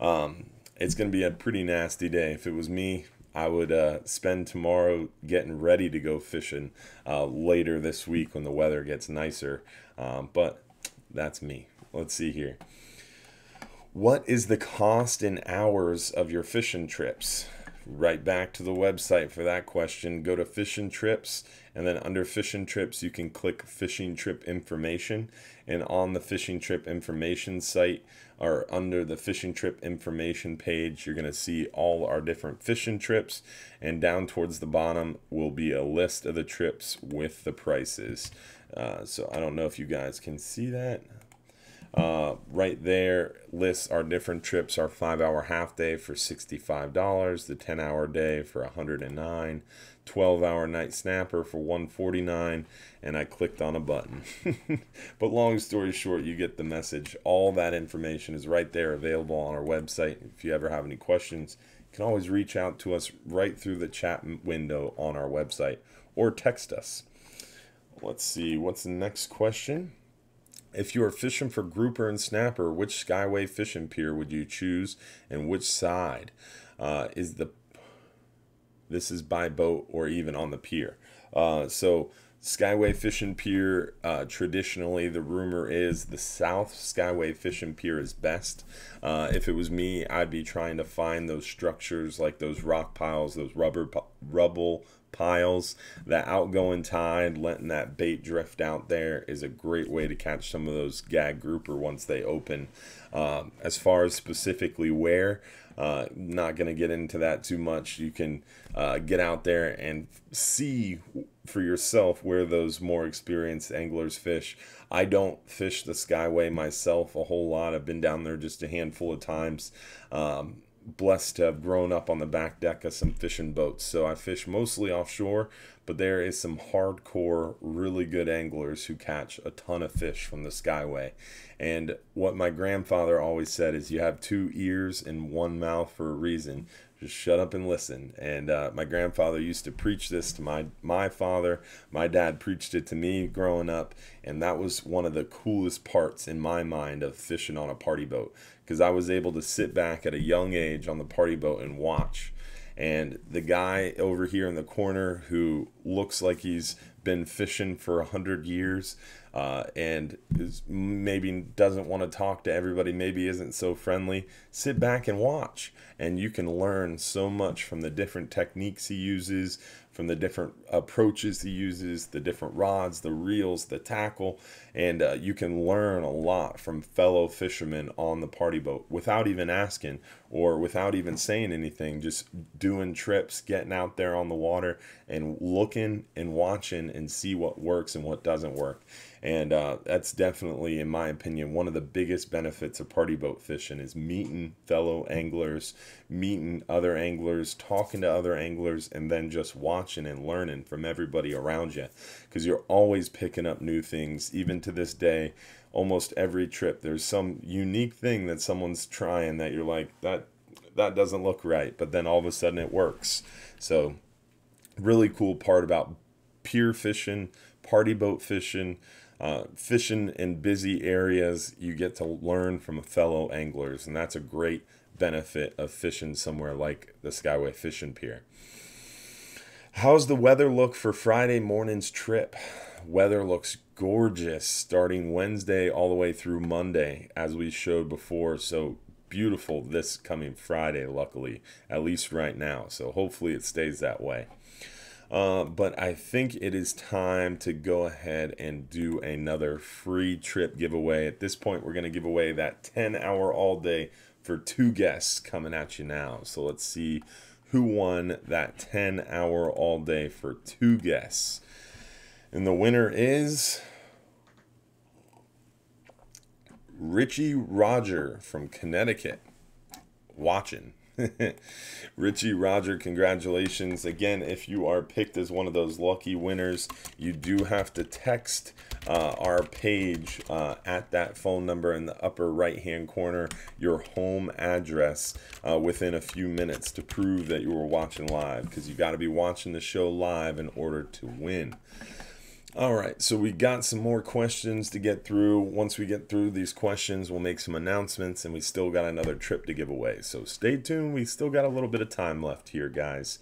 Um, it's going to be a pretty nasty day. If it was me, I would uh, spend tomorrow getting ready to go fishing uh, later this week when the weather gets nicer. Um, but that's me. Let's see here. What is the cost in hours of your fishing trips? right back to the website for that question. Go to fishing trips, and then under fishing trips, you can click fishing trip information. And on the fishing trip information site, or under the fishing trip information page, you're going to see all our different fishing trips. And down towards the bottom will be a list of the trips with the prices. Uh, so I don't know if you guys can see that. Uh, right there lists our different. Trips our five hour half day for $65 the 10 hour day for 109 12 hour night snapper for 149 and i clicked on a button. But long story short you get the message. All that information is right there available on our website. If you ever have any questions you can always reach out to us right through the chat window on our website or text us. Let's see what's the next question if you are fishing for grouper and snapper, which Skyway fishing pier would you choose and which side? Uh, is the this is by boat or even on the pier. Uh, so Skyway Fishing Pier, uh, traditionally, the rumor is the South Skyway Fishing Pier is best. Uh, if it was me, I'd be trying to find those structures like those rock piles, those rubber rubble piles. That outgoing tide, letting that bait drift out there is a great way to catch some of those gag grouper once they open. Um, as far as specifically where, uh, not going to get into that too much. You can uh, get out there and see for yourself where those more experienced anglers fish. I don't fish the Skyway myself a whole lot. I've been down there just a handful of times. Um, blessed to have grown up on the back deck of some fishing boats. So I fish mostly offshore, but there is some hardcore, really good anglers who catch a ton of fish from the Skyway. And what my grandfather always said is you have two ears and one mouth for a reason. Just shut up and listen. And uh, my grandfather used to preach this to my my father. My dad preached it to me growing up, and that was one of the coolest parts in my mind of fishing on a party boat because I was able to sit back at a young age on the party boat and watch. And the guy over here in the corner who looks like he's been fishing for a hundred years uh, and is maybe doesn't want to talk to everybody, maybe isn't so friendly, sit back and watch. And you can learn so much from the different techniques he uses, from the different approaches he uses, the different rods, the reels, the tackle, and uh, you can learn a lot from fellow fishermen on the party boat without even asking or without even saying anything, just doing trips, getting out there on the water and looking and watching and see what works and what doesn't work. And uh, that's definitely, in my opinion, one of the biggest benefits of party boat fishing is meeting fellow anglers, meeting other anglers, talking to other anglers, and then just watching and learning from everybody around you. Because you're always picking up new things, even to this day. Almost every trip, there's some unique thing that someone's trying that you're like, that that doesn't look right. But then all of a sudden it works. So, really cool part about pier fishing, party boat fishing, uh, fishing in busy areas. You get to learn from fellow anglers, and that's a great benefit of fishing somewhere like the Skyway Fishing Pier. How's the weather look for Friday morning's trip? Weather looks gorgeous starting Wednesday all the way through Monday, as we showed before. So beautiful this coming Friday, luckily, at least right now. So hopefully it stays that way. Uh, but I think it is time to go ahead and do another free trip giveaway. At this point, we're going to give away that 10 hour all day for two guests coming at you now. So let's see who won that 10 hour all day for two guests. And the winner is Richie Roger from Connecticut watching. Richie Roger, congratulations. Again, if you are picked as one of those lucky winners, you do have to text uh, our page uh, at that phone number in the upper right hand corner your home address uh, within a few minutes to prove that you were watching live because you got to be watching the show live in order to win. All right, so we got some more questions to get through. Once we get through these questions, we'll make some announcements, and we still got another trip to give away. So stay tuned. We still got a little bit of time left here, guys.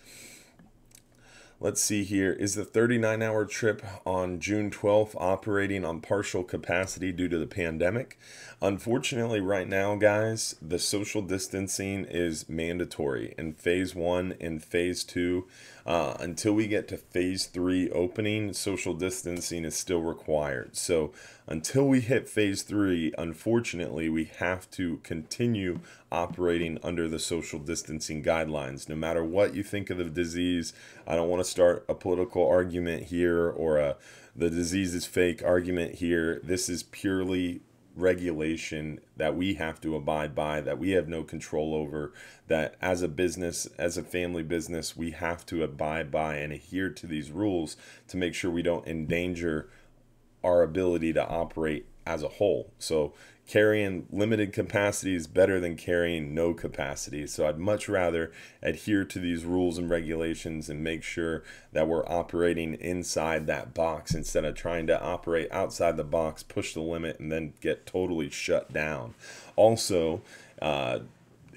Let's see here. Is the 39 hour trip on June 12th operating on partial capacity due to the pandemic? Unfortunately, right now, guys, the social distancing is mandatory in phase one and phase two. Uh, until we get to phase three opening, social distancing is still required. So, until we hit phase three, unfortunately, we have to continue operating under the social distancing guidelines. No matter what you think of the disease, I don't want to start a political argument here or a the disease is fake argument here. This is purely regulation that we have to abide by, that we have no control over, that as a business, as a family business, we have to abide by and adhere to these rules to make sure we don't endanger our ability to operate as a whole. So carrying limited capacity is better than carrying no capacity. So I'd much rather adhere to these rules and regulations and make sure that we're operating inside that box instead of trying to operate outside the box, push the limit, and then get totally shut down. Also, uh,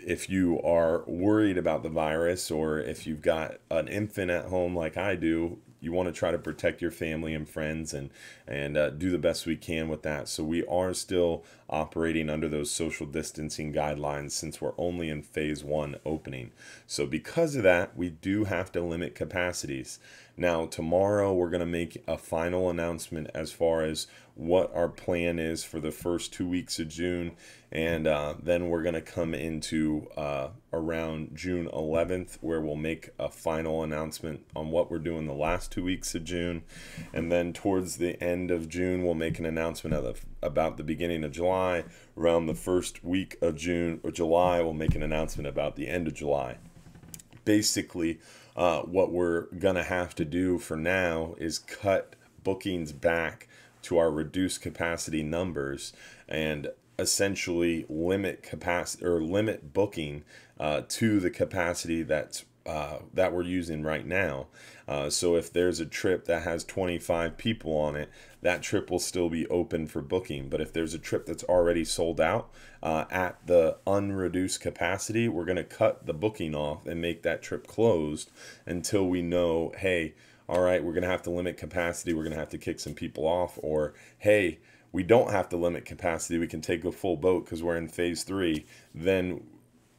if you are worried about the virus or if you've got an infant at home like I do, you want to try to protect your family and friends and and uh, do the best we can with that. So we are still operating under those social distancing guidelines since we're only in phase one opening. So because of that, we do have to limit capacities. Now tomorrow we're going to make a final announcement as far as what our plan is for the first two weeks of June, and uh, then we're going to come into uh, around June 11th where we'll make a final announcement on what we're doing the last two weeks of June, and then towards the end of June we'll make an announcement the, about the beginning of July. Around the first week of June or July, we'll make an announcement about the end of July. Basically, uh, what we're gonna have to do for now is cut bookings back to our reduced capacity numbers and essentially limit capacity or limit booking uh, to the capacity that's uh, that we're using right now. Uh, so if there's a trip that has 25 people on it, that trip will still be open for booking. But if there's a trip that's already sold out uh, at the unreduced capacity, we're going to cut the booking off and make that trip closed until we know, hey, all right, we're going to have to limit capacity. We're going to have to kick some people off. Or, hey, we don't have to limit capacity. We can take a full boat because we're in phase three. Then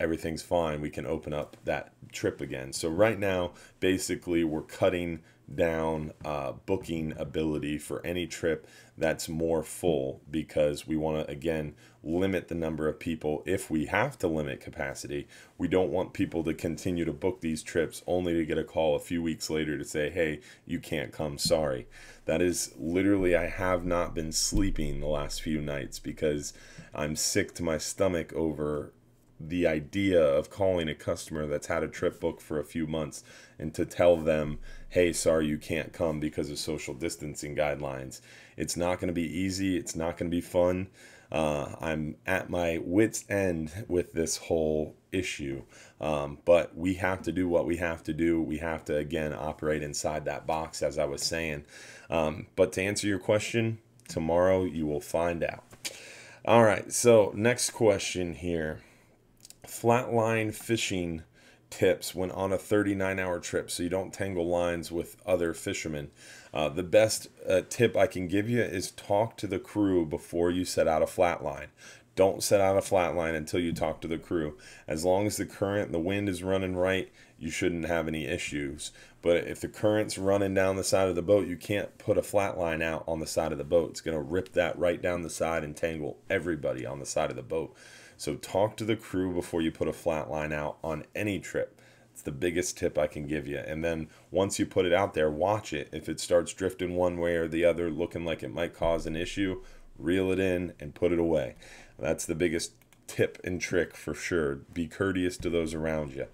everything's fine. We can open up that trip again. So, right now, basically, we're cutting down uh, booking ability for any trip that's more full because we want to again limit the number of people if we have to limit capacity we don't want people to continue to book these trips only to get a call a few weeks later to say hey you can't come sorry that is literally i have not been sleeping the last few nights because i'm sick to my stomach over the idea of calling a customer that's had a trip booked for a few months and to tell them, hey, sorry, you can't come because of social distancing guidelines. It's not going to be easy. It's not going to be fun. Uh, I'm at my wits' end with this whole issue. Um, but we have to do what we have to do. We have to, again, operate inside that box, as I was saying. Um, but to answer your question, tomorrow you will find out. All right, so next question here flatline fishing tips when on a 39 hour trip so you don't tangle lines with other fishermen. Uh, the best uh, tip I can give you is talk to the crew before you set out a flat line. Don't set out a flat line until you talk to the crew. As long as the current the wind is running right, you shouldn't have any issues. But if the current's running down the side of the boat, you can't put a flat line out on the side of the boat. It's going to rip that right down the side and tangle everybody on the side of the boat. So talk to the crew before you put a flat line out on any trip. It's the biggest tip I can give you. And then once you put it out there, watch it. If it starts drifting one way or the other, looking like it might cause an issue, reel it in and put it away. That's the biggest tip and trick for sure. Be courteous to those around you.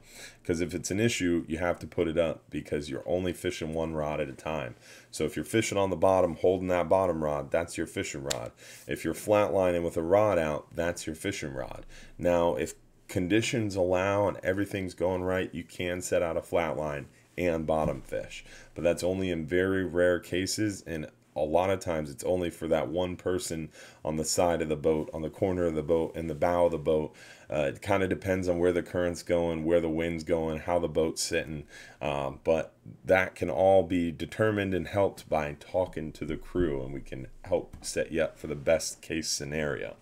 Because if it's an issue, you have to put it up because you're only fishing one rod at a time. So if you're fishing on the bottom, holding that bottom rod, that's your fishing rod. If you're flatlining with a rod out, that's your fishing rod. Now, if conditions allow and everything's going right, you can set out a flat line and bottom fish. But that's only in very rare cases and a lot of times it's only for that one person on the side of the boat, on the corner of the boat, in the bow of the boat. Uh, it kind of depends on where the current's going, where the wind's going, how the boat's sitting. Um, but that can all be determined and helped by talking to the crew, and we can help set you up for the best case scenario.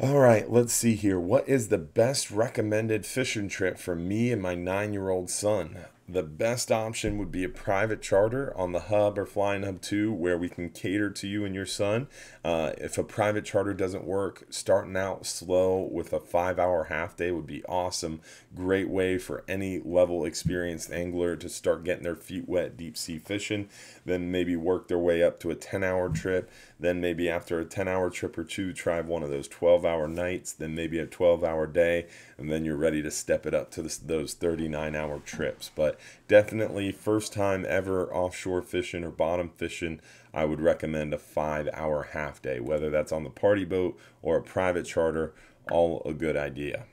All right, let's see here. What is the best recommended fishing trip for me and my nine year old son? the best option would be a private charter on the hub or flying hub 2 where we can cater to you and your son uh, if a private charter doesn't work starting out slow with a five hour half day would be awesome great way for any level experienced angler to start getting their feet wet deep sea fishing then maybe work their way up to a 10 hour trip then maybe after a 10 hour trip or two try one of those 12 hour nights then maybe a 12 hour day and then you're ready to step it up to this, those 39 hour trips but definitely first time ever offshore fishing or bottom fishing, I would recommend a five hour half day, whether that's on the party boat or a private charter, all a good idea.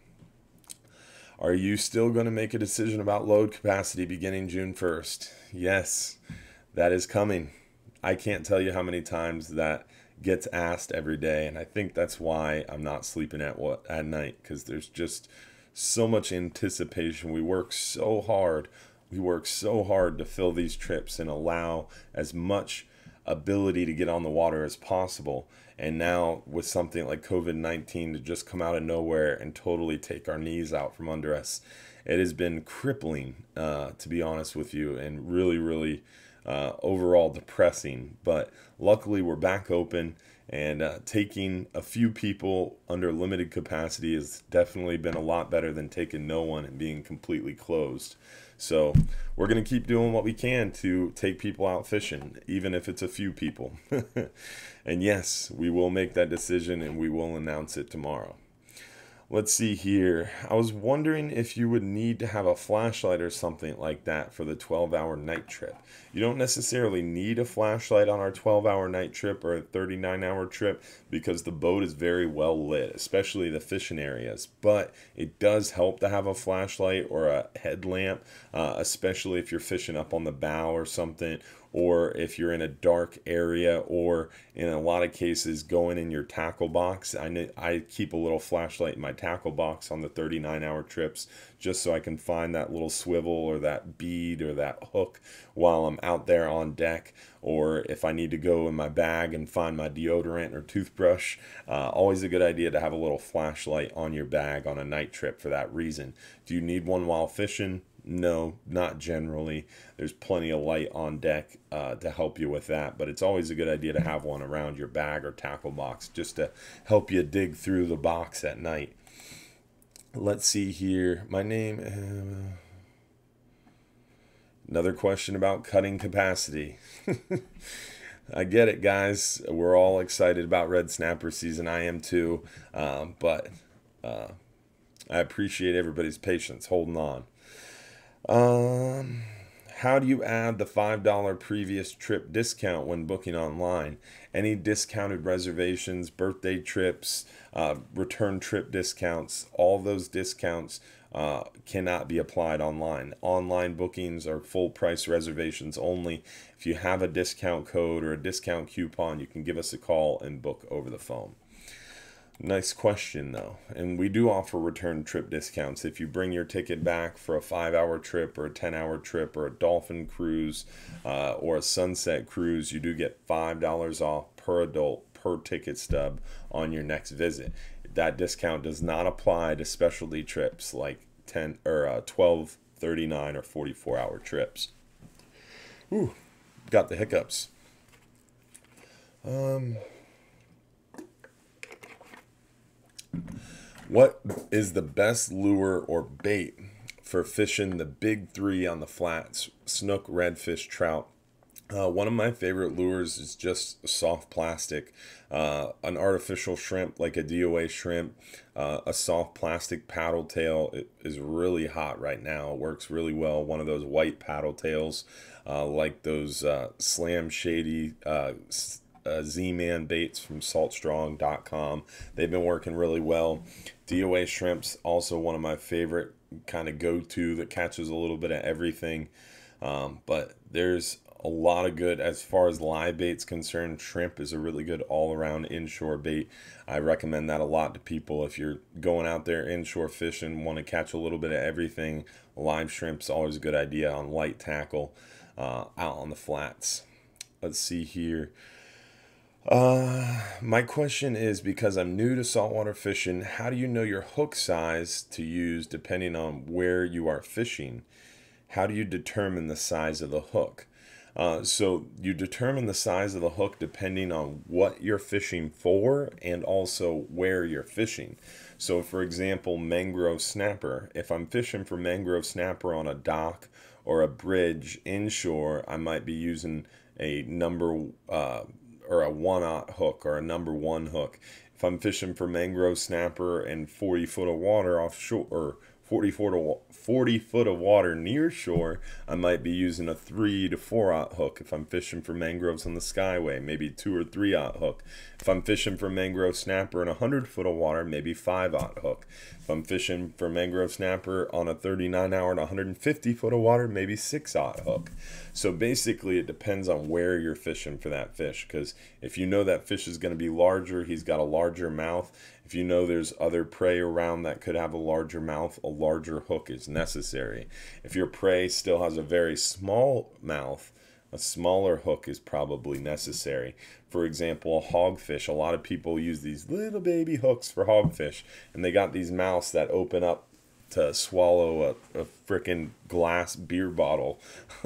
Are you still going to make a decision about load capacity beginning June 1st? Yes, that is coming. I can't tell you how many times that gets asked every day, and I think that's why I'm not sleeping at what at night because there's just so much anticipation. We work so hard we work so hard to fill these trips and allow as much ability to get on the water as possible. And now, with something like COVID 19 to just come out of nowhere and totally take our knees out from under us, it has been crippling, uh, to be honest with you, and really, really uh, overall depressing. But luckily, we're back open and uh, taking a few people under limited capacity has definitely been a lot better than taking no one and being completely closed. So we're going to keep doing what we can to take people out fishing, even if it's a few people. and yes, we will make that decision and we will announce it tomorrow. Let's see here. I was wondering if you would need to have a flashlight or something like that for the 12 hour night trip. You don't necessarily need a flashlight on our 12 hour night trip or a 39 hour trip because the boat is very well lit, especially the fishing areas. But it does help to have a flashlight or a headlamp, uh, especially if you're fishing up on the bow or something or if you're in a dark area, or in a lot of cases, going in your tackle box. I, I keep a little flashlight in my tackle box on the 39 hour trips just so I can find that little swivel or that bead or that hook while I'm out there on deck, or if I need to go in my bag and find my deodorant or toothbrush. Uh, always a good idea to have a little flashlight on your bag on a night trip for that reason. Do you need one while fishing? No, not generally. There's plenty of light on deck uh, to help you with that, but it's always a good idea to have one around your bag or tackle box just to help you dig through the box at night. Let's see here. My name. Uh, another question about cutting capacity. I get it, guys. We're all excited about red snapper season. I am too. Um, but uh, I appreciate everybody's patience holding on. Um, how do you add the $5 previous trip discount when booking online? Any discounted reservations, birthday trips, uh, return trip discounts, all those discounts uh, cannot be applied online. Online bookings are full price reservations only. If you have a discount code or a discount coupon, you can give us a call and book over the phone. Nice question, though. And we do offer return trip discounts. If you bring your ticket back for a five hour trip or a 10 hour trip or a dolphin cruise uh, or a sunset cruise, you do get $5 off per adult per ticket stub on your next visit. That discount does not apply to specialty trips like 10 or uh, 12, 39, or 44 hour trips. Ooh, got the hiccups. Um, What is the best lure or bait for fishing the big three on the flats? Snook, redfish, trout. Uh, one of my favorite lures is just soft plastic, uh, an artificial shrimp like a DOA shrimp, uh, a soft plastic paddle tail. It is really hot right now. It works really well. One of those white paddle tails, uh, like those uh, Slam Shady uh, Z-Man baits from saltstrong.com. They've been working really well. DOA shrimps, also one of my favorite kind of go-to that catches a little bit of everything. Um, but there's a lot of good as far as live baits concerned. Shrimp is a really good all-around inshore bait. I recommend that a lot to people if you're going out there inshore fishing, want to catch a little bit of everything. Live shrimp's always a good idea on light tackle uh, out on the flats. Let's see here. Uh, my question is because I'm new to saltwater fishing, how do you know your hook size to use depending on where you are fishing? How do you determine the size of the hook? Uh, so you determine the size of the hook depending on what you're fishing for and also where you're fishing. So, for example, mangrove snapper. If I'm fishing for mangrove snapper on a dock or a bridge inshore, I might be using a number uh, or a one aught hook or a number one hook. If I'm fishing for mangrove snapper and 40 foot of water offshore or 40 foot of 40 foot of water near shore, I might be using a 3 to 4 aught hook. If I'm fishing for mangroves on the skyway, maybe 2 or 3 aught hook. If I'm fishing for mangrove snapper in 100 foot of water, maybe 5 aught hook. If I'm fishing for mangrove snapper on a 39 hour and 150 foot of water, maybe 6 aught hook. So basically, it depends on where you're fishing for that fish. Because if you know that fish is going to be larger, he's got a larger mouth. If you know there's other prey around that could have a larger mouth, a larger hook is necessary. If your prey still has a very small mouth, a smaller hook is probably necessary. For example, a hogfish. A lot of people use these little baby hooks for hogfish, and they got these mouths that open up to swallow a, a freaking glass beer bottle.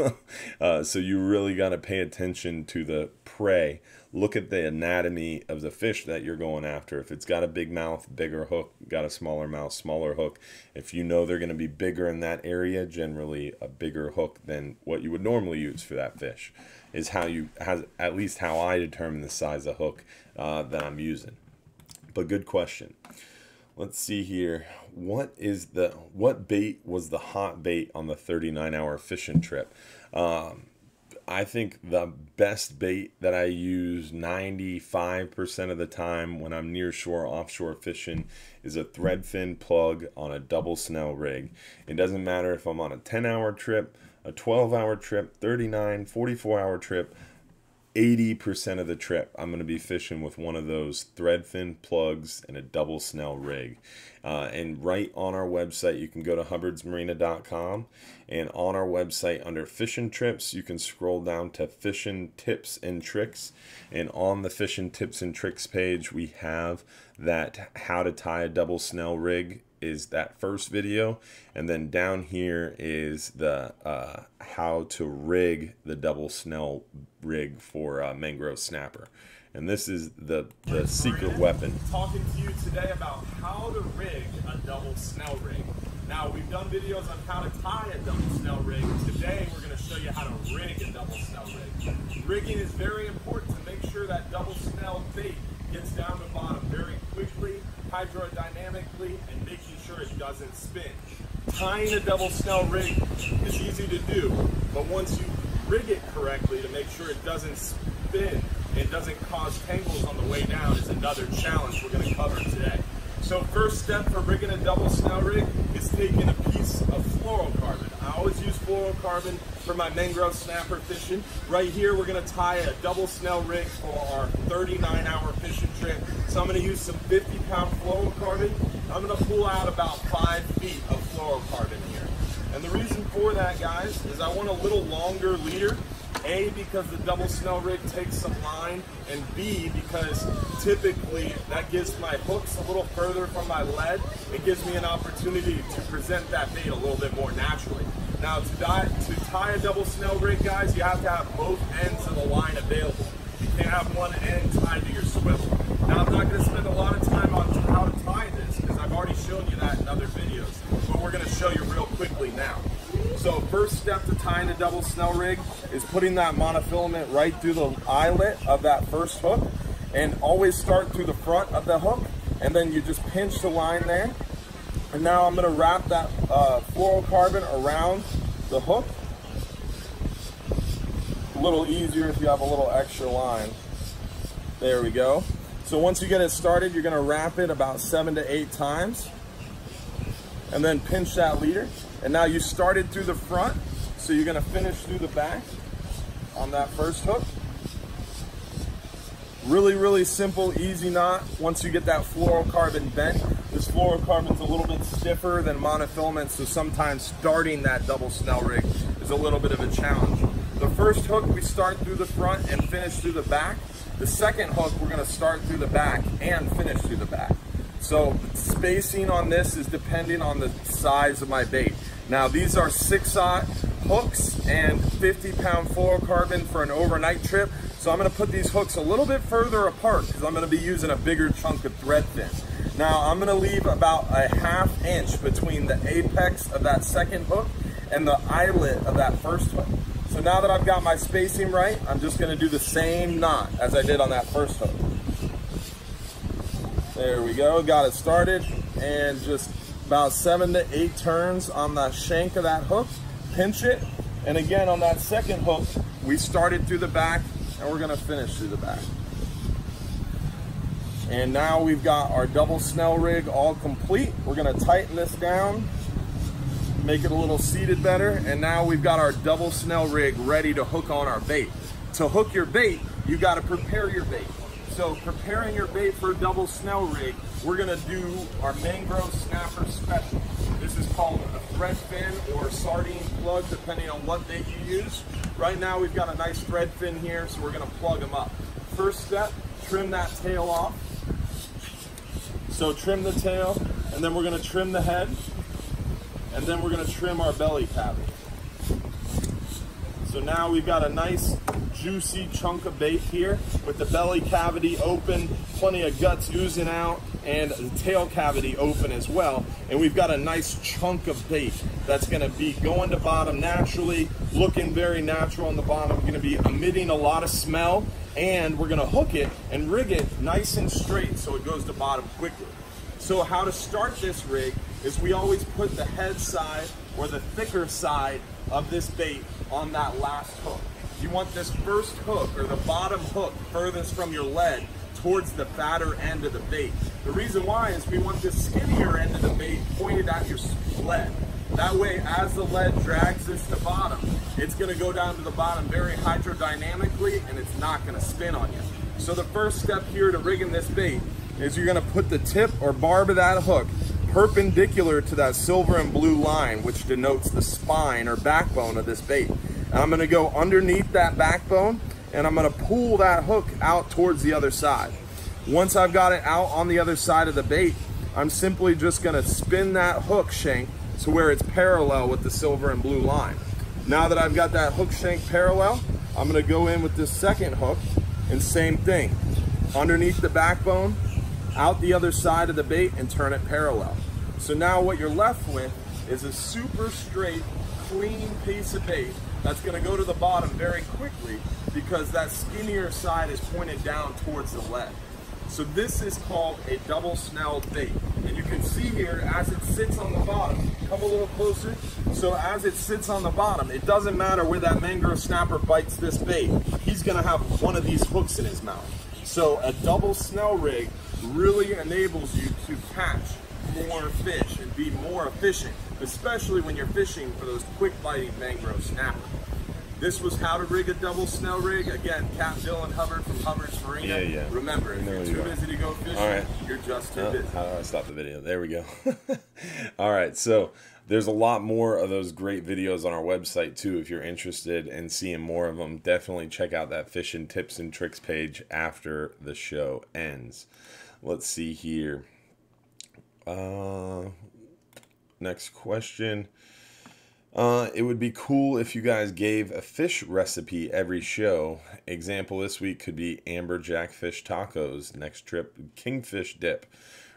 uh, so you really got to pay attention to the prey. Look at the anatomy of the fish that you're going after. If it's got a big mouth, bigger hook, got a smaller mouth, smaller hook. If you know they're going to be bigger in that area, generally a bigger hook than what you would normally use for that fish is how you has at least how I determine the size of hook uh, that I'm using. But good question let's see here. What is the what bait was the hot bait on the 39 hour fishing trip? Um, i think the best bait that i use 95% of the time when i'm near shore offshore fishing is a thread fin plug on a double snell rig. It doesn't matter if i'm on a 10 hour trip a 12 hour trip 39 44 hour trip 80% of the trip, I'm going to be fishing with one of those thread fin plugs and a double snell rig. Uh, and right on our website, you can go to hubbardsmarina.com. And on our website, under fishing trips, you can scroll down to fishing tips and tricks. And on the fishing tips and tricks page, we have that how to tie a double snell rig is that first video. And then down here is the uh, how to rig the double snell rig for uh, mangrove snapper. And this is the the secret weapon. Talking to you today about how to rig a double snell rig. Now we've done videos on how to tie a double snell rig. Today we're going to show you how to rig a double snell rig. Rigging is very important to make sure that double snell bait gets down to bottom very quickly hydrodynamically and making sure it doesn't spin. Tying a double snell rig is easy to do, but once you rig it correctly to make sure it doesn't spin and doesn't cause tangles on the way down is another challenge we're going to cover today. So first step for rigging a double snell rig is taking a piece of fluorocarbon. I always use fluorocarbon for my mangrove snapper fishing. Right here, we're gonna tie a double snell rig for our 39 hour fishing trip. So I'm gonna use some 50 pound fluorocarbon. I'm gonna pull out about five feet of fluorocarbon here. And the reason for that, guys, is I want a little longer leader a, because the double snell rig takes some line, and B, because typically that gives my hooks a little further from my lead. It gives me an opportunity to present that bait a little bit more naturally. Now, to, die, to tie a double snell rig, guys, you have to have both ends of the line available. You can't have one end tied to your swivel. Now, I'm not going to spend a lot of time on how to tie this, because I've already shown you that in other videos, but we're going to show you real quickly now. So first step to tying a double snell rig is putting that monofilament right through the eyelet of that first hook and always start through the front of the hook and then you just pinch the line there. And now I'm gonna wrap that uh, fluorocarbon around the hook. A little easier if you have a little extra line. There we go. So once you get it started, you're gonna wrap it about seven to eight times and then pinch that leader. And now you started through the front, so you're gonna finish through the back on that first hook. Really, really simple, easy knot. Once you get that fluorocarbon bent, this fluorocarbon's a little bit stiffer than monofilament, so sometimes starting that double snell rig is a little bit of a challenge. The first hook, we start through the front and finish through the back. The second hook, we're gonna start through the back and finish through the back. So spacing on this is depending on the size of my bait. Now these are six aught hooks and 50 pound fluorocarbon for an overnight trip. So I'm gonna put these hooks a little bit further apart because I'm gonna be using a bigger chunk of thread fin. Now I'm gonna leave about a half inch between the apex of that second hook and the eyelet of that first hook. So now that I've got my spacing right, I'm just gonna do the same knot as I did on that first hook. There we go, got it started and just about seven to eight turns on the shank of that hook, pinch it, and again on that second hook, we started through the back and we're gonna finish through the back. And now we've got our double snell rig all complete. We're gonna tighten this down, make it a little seated better, and now we've got our double snell rig ready to hook on our bait. To hook your bait, you gotta prepare your bait. So preparing your bait for a double snell rig, we're gonna do our mangrove snapper special. This is called a thread fin or sardine plug, depending on what bait you use. Right now we've got a nice thread fin here, so we're gonna plug them up. First step, trim that tail off. So trim the tail, and then we're gonna trim the head, and then we're gonna trim our belly cavity. So now we've got a nice juicy chunk of bait here with the belly cavity open, plenty of guts oozing out, and the tail cavity open as well. And we've got a nice chunk of bait that's gonna be going to bottom naturally, looking very natural on the bottom, gonna be emitting a lot of smell, and we're gonna hook it and rig it nice and straight so it goes to bottom quickly. So how to start this rig is we always put the head side or the thicker side of this bait on that last hook. You want this first hook or the bottom hook furthest from your lead towards the fatter end of the bait. The reason why is we want this skinnier end of the bait pointed at your lead. That way, as the lead drags this to bottom, it's gonna go down to the bottom very hydrodynamically and it's not gonna spin on you. So the first step here to rigging this bait is you're gonna put the tip or barb of that hook perpendicular to that silver and blue line, which denotes the spine or backbone of this bait. And I'm gonna go underneath that backbone and I'm gonna pull that hook out towards the other side. Once I've got it out on the other side of the bait, I'm simply just gonna spin that hook shank to where it's parallel with the silver and blue line. Now that I've got that hook shank parallel, I'm gonna go in with this second hook and same thing. Underneath the backbone, out the other side of the bait and turn it parallel. So now what you're left with is a super straight, clean piece of bait that's gonna go to the bottom very quickly because that skinnier side is pointed down towards the lead. So this is called a double snelled bait. And you can see here as it sits on the bottom, come a little closer. So as it sits on the bottom, it doesn't matter where that mangrove snapper bites this bait. He's gonna have one of these hooks in his mouth. So a double snell rig really enables you to catch more fish and be more efficient, especially when you're fishing for those quick biting mangrove snapper. This was how to rig a double snell rig. Again, Cap Dylan Hubbard from Hubbard's Marina. Yeah, yeah. Remember, if you're too are. busy to go fishing, right. you're just too Oh, busy. how do I stop the video? There we go. All right, so there's a lot more of those great videos on our website too. If you're interested in seeing more of them, definitely check out that fishing tips and tricks page after the show ends. Let's see here. Uh, next question. Uh, it would be cool if you guys gave a fish recipe every show. Example this week could be amberjack fish tacos. Next trip, kingfish dip,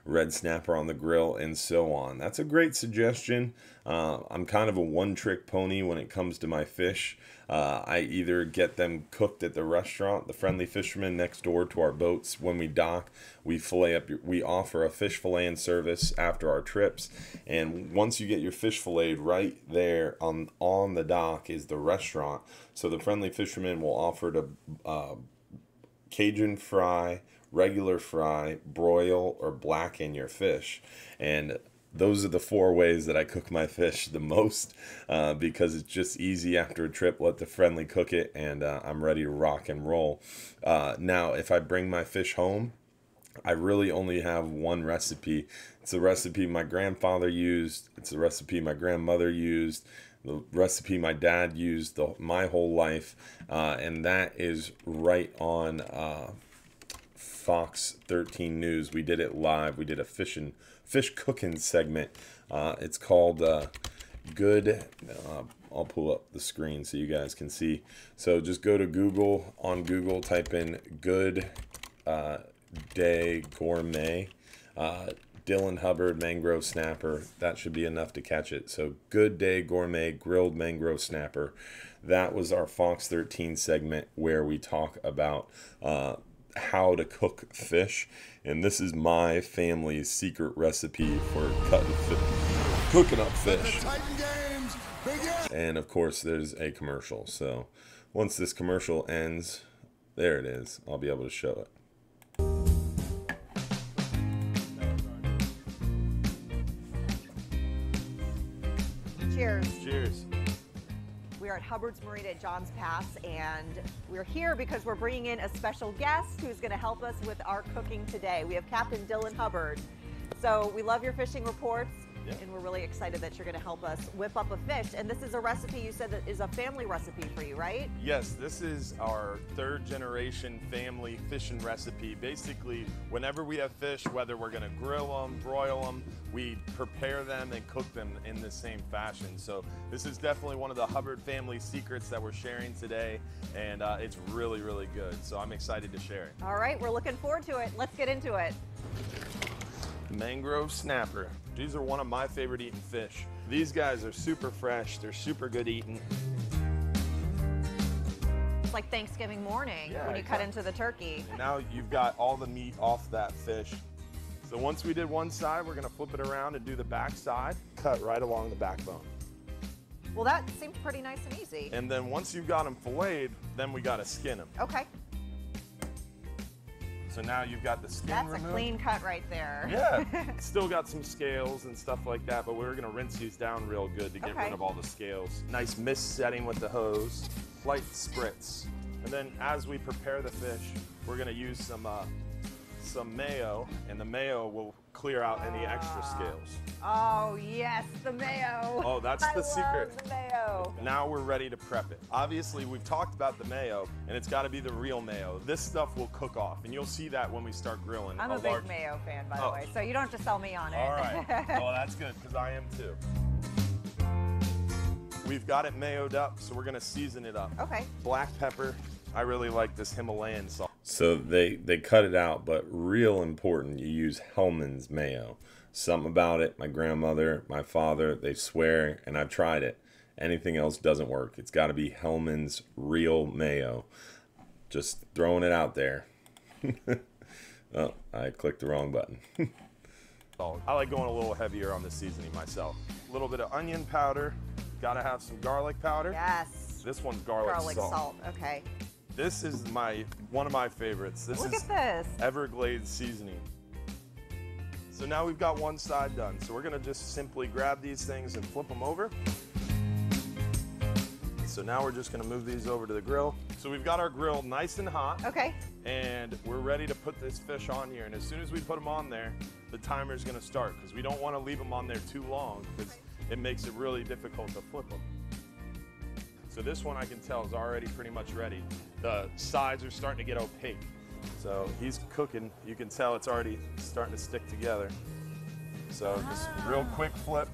red snapper on the grill, and so on. That's a great suggestion. Uh, I'm kind of a one trick pony when it comes to my fish. Uh, I either get them cooked at the restaurant, the Friendly Fisherman next door to our boats. When we dock, we fillet up. We offer a fish filleting service after our trips, and once you get your fish filleted, right there on on the dock is the restaurant. So the Friendly Fisherman will offer to uh, Cajun fry, regular fry, broil, or blacken your fish. And those are the four ways that I cook my fish the most uh, because it's just easy after a trip. Let the friendly cook it, and uh, I'm ready to rock and roll. Uh, now, if I bring my fish home, I really only have one recipe. It's a recipe my grandfather used. It's a recipe my grandmother used. The recipe my dad used the, my whole life, uh, and that is right on uh, Fox 13 News. We did it live. We did a fish and fish cooking segment. Uh, it's called uh, Good. Uh, I'll pull up the screen so you guys can see. So just go to Google. On Google, type in Good uh, Day Gourmet. Uh, Dylan Hubbard mangrove snapper. That should be enough to catch it. So Good Day Gourmet grilled mangrove snapper. That was our Fox 13 segment where we talk about uh, how to cook fish, and this is my family's secret recipe for cutting fish, cooking up fish. Titan Games begin. And of course, there's a commercial. So once this commercial ends, there it is. I'll be able to show it. Cheers. Cheers. Are at Hubbard's Marina at Johns Pass, and we're here because we're bringing in a special guest who's going to help us with our cooking today. We have Captain Dylan Hubbard. So we love your fishing reports, And we're really excited that you're going to help us whip up a fish. And this is a recipe you said that is a family recipe for you, right? Yes, this is our third generation family fishing recipe. Basically, whenever we have fish, whether we're gonna grill them, broil them, we prepare them and cook them in the same fashion. So this is definitely one of the Hubbard family secrets that we're sharing today, and uh, it's really, really good. So I'm excited to share it. All right, we're looking forward to it. Let's get into it. Mangrove snapper. These are one of my favorite eating fish. These guys are super fresh. They're super good eating. It's like Thanksgiving morning Yeah, when you cut into the turkey. And now you've got all the meat off that fish. So once we did one side, we're gonna flip it around and do the back side, cut right along the backbone. Well, that seemed pretty nice and easy. And then once you've got them filleted, then we gotta skin them. Okay, So now you've got the skin that's a clean cut right there. Yeah, still got some scales and stuff like that, but we're gonna rinse these down real good to get Okay. rid of all the scales. Nice mist setting with the hose, light spritz. And then as we prepare the fish, we're gonna use some uh, some mayo, and the mayo will clear out any extra ah. scales. Oh yes, the mayo. Oh, that's I the secret. The mayo. Now we're ready to prep it. Obviously, we've talked about the mayo, and it's got to be the real mayo. This stuff will cook off, and you'll see that when we start grilling. I'm a, big large- mayo fan, by Oh. the way, so you don't have to sell me on it. All right. well, that's good because I am too. We've got it mayoed up, so we're gonna season it up. okay. Black pepper. I really like this Himalayan salt. So they they cut it out, but real important, you use Hellmann's mayo. Something about it, my grandmother, my father, they swear, and I've tried it. Anything else doesn't work. It's got to be Hellmann's real mayo. Just throwing it out there. Oh, I clicked the wrong button. I like going a little heavier on the seasoning myself. A little bit of onion powder. Gotta have some garlic powder. Yes. This one's garlic, Garlic salt. salt. Okay. This is my one of my favorites. This Look is at this. Everglades seasoning. So now we've got one side done. So we're gonna just simply grab these things and flip them over. So now we're just gonna move these over to the grill. So we've got our grill nice and hot Okay. and we're ready to put this fish on here. And as soon as we put them on there, the timer's gonna start because we don't wanna leave them on there too long because it makes it really difficult to flip them. So this one I can tell is already pretty much ready. The sides are starting to get opaque. So he's cooking. You can tell it's already starting to stick together. So just real quick flip.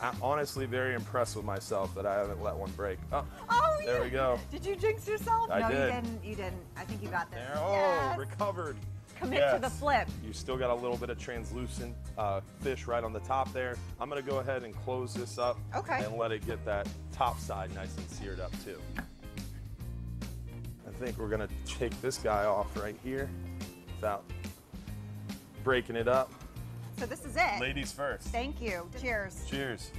I'm honestly very impressed with myself that I haven't let one break. Oh, Oh, there you- we go. Did you jinx yourself? I no, did. you didn't. You didn't. I think you got this. There, oh, Yes. recovered. Commit to the flip. You still got a little bit of translucent uh, fish right on the top there. I'm gonna go ahead and close this up Okay. and let it get that top side nice and seared up too. I think we're gonna take this guy off right here without breaking it up. So this is it. Ladies first. Thank you. Cheers. Cheers.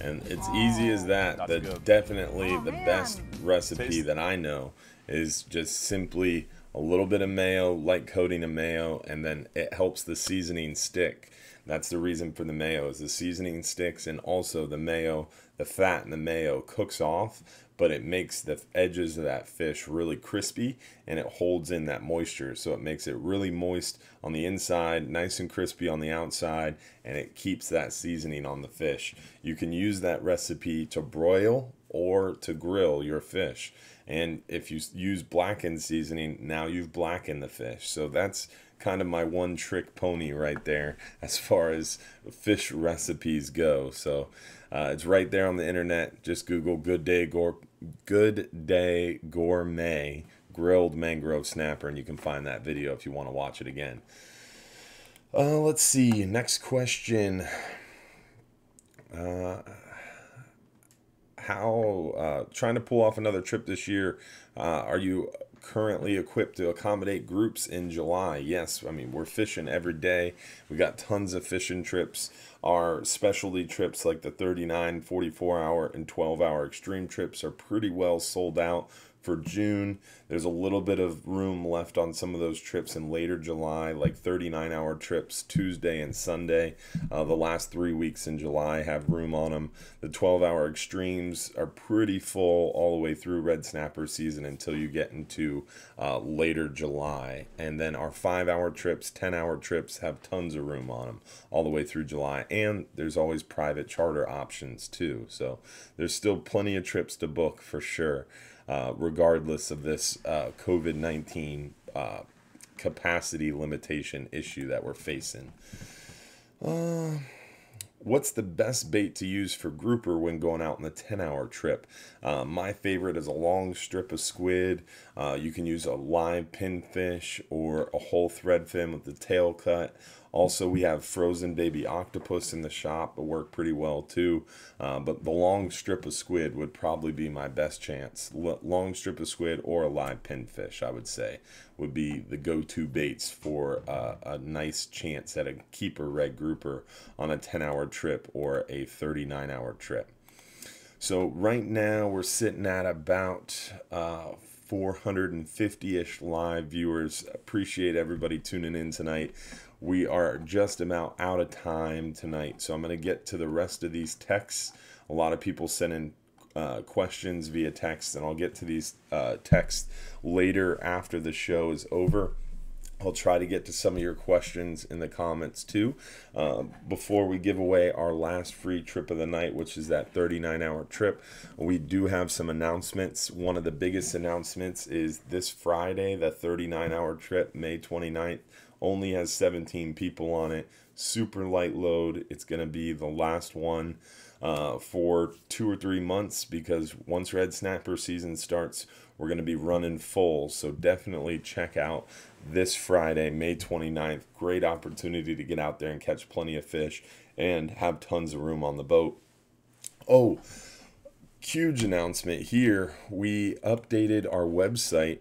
And it's easy as that. That's The good. definitely Oh, the man. best recipe Taste- that I know is just simply a little bit of mayo, light coating of mayo, and then it helps the seasoning stick. That's the reason for the mayo is the seasoning sticks and also the mayo, the fat in the mayo cooks off, but it makes the edges of that fish really crispy and it holds in that moisture. So it makes it really moist on the inside, nice and crispy on the outside, and it keeps that seasoning on the fish. You can use that recipe to broil or to grill your fish. And if you use blackened seasoning, now you've blackened the fish. So that's kind of my one trick pony right there as far as fish recipes go. So uh, it's right there on the internet. Just Google Good Day Gour- Good Day Gourmet grilled mangrove snapper, and you can find that video if you want to watch it again. Uh, let's see. Next question. Uh, how uh, trying to pull off another trip this year? Uh, are you currently equipped to accommodate groups in July? Yes, I mean we're fishing every day. We got tons of fishing trips. Our specialty trips like the 39, 44 hour, and 12 hour extreme trips are pretty well sold out for June. There's a little bit of room left on some of those trips in later July, like 39 hour trips Tuesday and Sunday. Uh, the last three weeks in July have room on them. The 12 hour extremes are pretty full all the way through red snapper season until you get into uh, later July. And then our five hour trips, 10 hour trips have tons of room on them all the way through July. And there's always private charter options too. So there's still plenty of trips to book for sure uh, regardless of this uh, COVID 19 uh, capacity limitation issue that we're facing. Uh, what's the best bait to use for grouper when going out on the 10 hour trip? Uh, my favorite is a long strip of squid. Uh, you can use a live pinfish or a whole thread fin with the tail cut. Also, we have frozen baby octopus in the shop that work pretty well too. Uh, but the long strip of squid would probably be my best chance. L- long strip of squid or a live pinfish, I would say, would be the go to baits for uh, a nice chance at a keeper red grouper on a 10 hour trip or a 39 hour trip. So, right now, we're sitting at about. Uh, 450 ish live viewers. Appreciate everybody tuning in tonight. We are just about out of time tonight, so I'm going to get to the rest of these texts. A lot of people sent in uh, questions via text, and I'll get to these uh, texts later after the show is over. I'll try to get to some of your questions in the comments too. Uh, before we give away our last free trip of the night, which is that 39 hour trip, we do have some announcements. One of the biggest announcements is this Friday, the 39 hour trip, May 29th, only has 17 people on it. Super light load. It's going to be the last one uh, for two or three months because once red snapper season starts, we're going to be running full. So definitely check out this Friday, May 29th. Great opportunity to get out there and catch plenty of fish and have tons of room on the boat. Oh, huge announcement here. We updated our website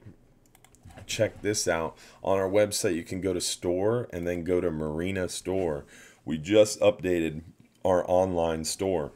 check this out. On our website, you can go to store and then go to Marina Store. We just updated our online store.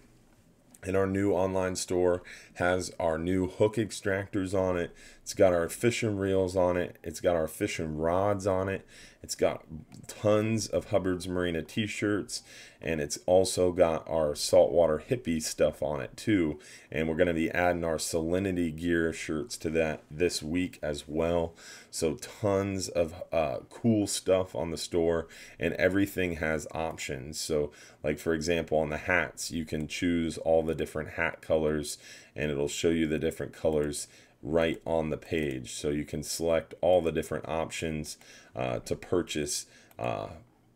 And our new online store has our new hook extractors on it. It's got our fishing reels on it. It's got our fishing rods on it. It's got tons of Hubbard's Marina t-shirts and it's also got our saltwater hippie stuff on it too. And we're going to be adding our salinity gear shirts to that this week as well. So tons of uh, cool stuff on the store and everything has options. So like for example on the hats, you can choose all the different hat colors and it'll show you the different colors right on the page. So you can select all the different options uh, to purchase uh,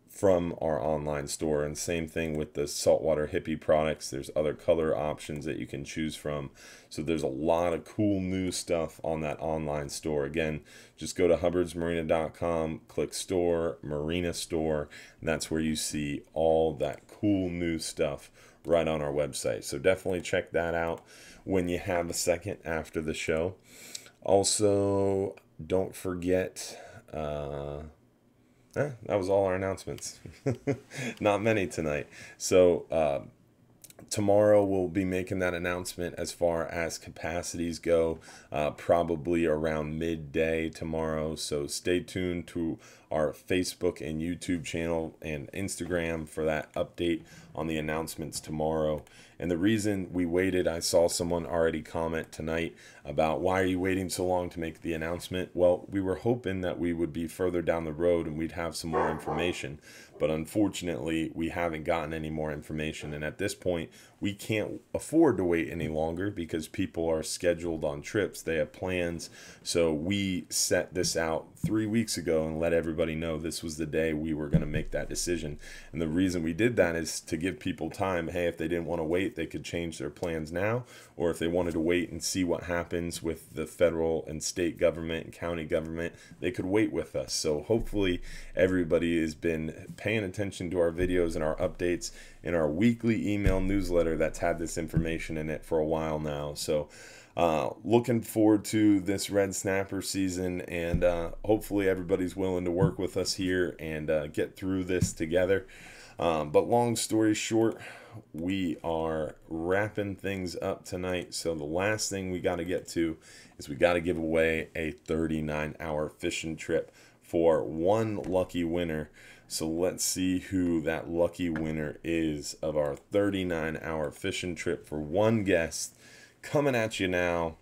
from our online store. And same thing with the saltwater hippie products. There's other color options that you can choose from. So there's a lot of cool new stuff on that online store. Again, just go to hubbardsmarina.com, click store, marina store, and that's where you see all that cool new stuff right on our website. So definitely check that out when you have a second after the show. Also, don't forget. Uh, eh, that was all our announcements. Not many tonight. So uh, tomorrow we'll be making that announcement as far as capacities go, uh, probably around midday tomorrow. So stay tuned to our Facebook and YouTube channel and Instagram for that update on the announcements tomorrow. And the reason we waited, I saw someone already comment tonight about why are you waiting so long to make the announcement? Well, we were hoping that we would be further down the road and we'd have some more information. But unfortunately, we haven't gotten any more information. And at this point, we can't afford to wait any longer because people are scheduled on trips, they have plans. So we set this out three weeks ago and let everybody know this was the day we were going to make that decision. And the reason we did that is to give people time. Hey, if they didn't want to wait, they could change their plans now. Or if they wanted to wait and see what happens with the federal and state government and county government, they could wait with us. So hopefully everybody has been paying attention to our videos and our updates in our weekly email newsletter that's had this information in it for a while now. So uh, looking forward to this red snapper season, and uh, hopefully everybody's willing to work with us here and uh, get through this together. Um, but long story short, we are wrapping things up tonight. So the last thing we got to get to is we got to give away a 39 hour fishing trip for one lucky winner. So let's see who that lucky winner is of our 39 hour fishing trip for one guest coming at you now.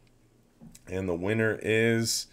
And the winner is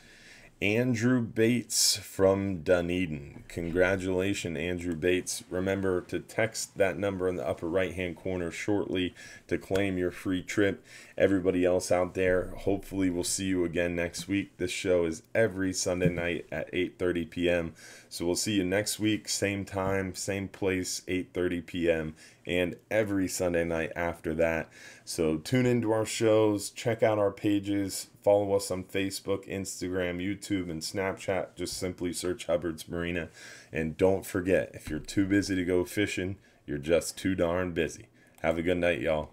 Andrew Bates from Dunedin. Congratulations, Andrew Bates. Remember to text that number in the upper right hand corner shortly to claim your free trip. Everybody else out there, hopefully we'll see you again next week. This show is every Sunday night at 8:30 p.m. So we'll see you next week, same time, same place, 8:30 p.m. and every Sunday night after that. So tune into our shows, check out our pages, follow us on Facebook, Instagram, YouTube, and Snapchat. Just simply search Hubbard's Marina. And don't forget, if you're too busy to go fishing, you're just too darn busy. Have a good night, y'all.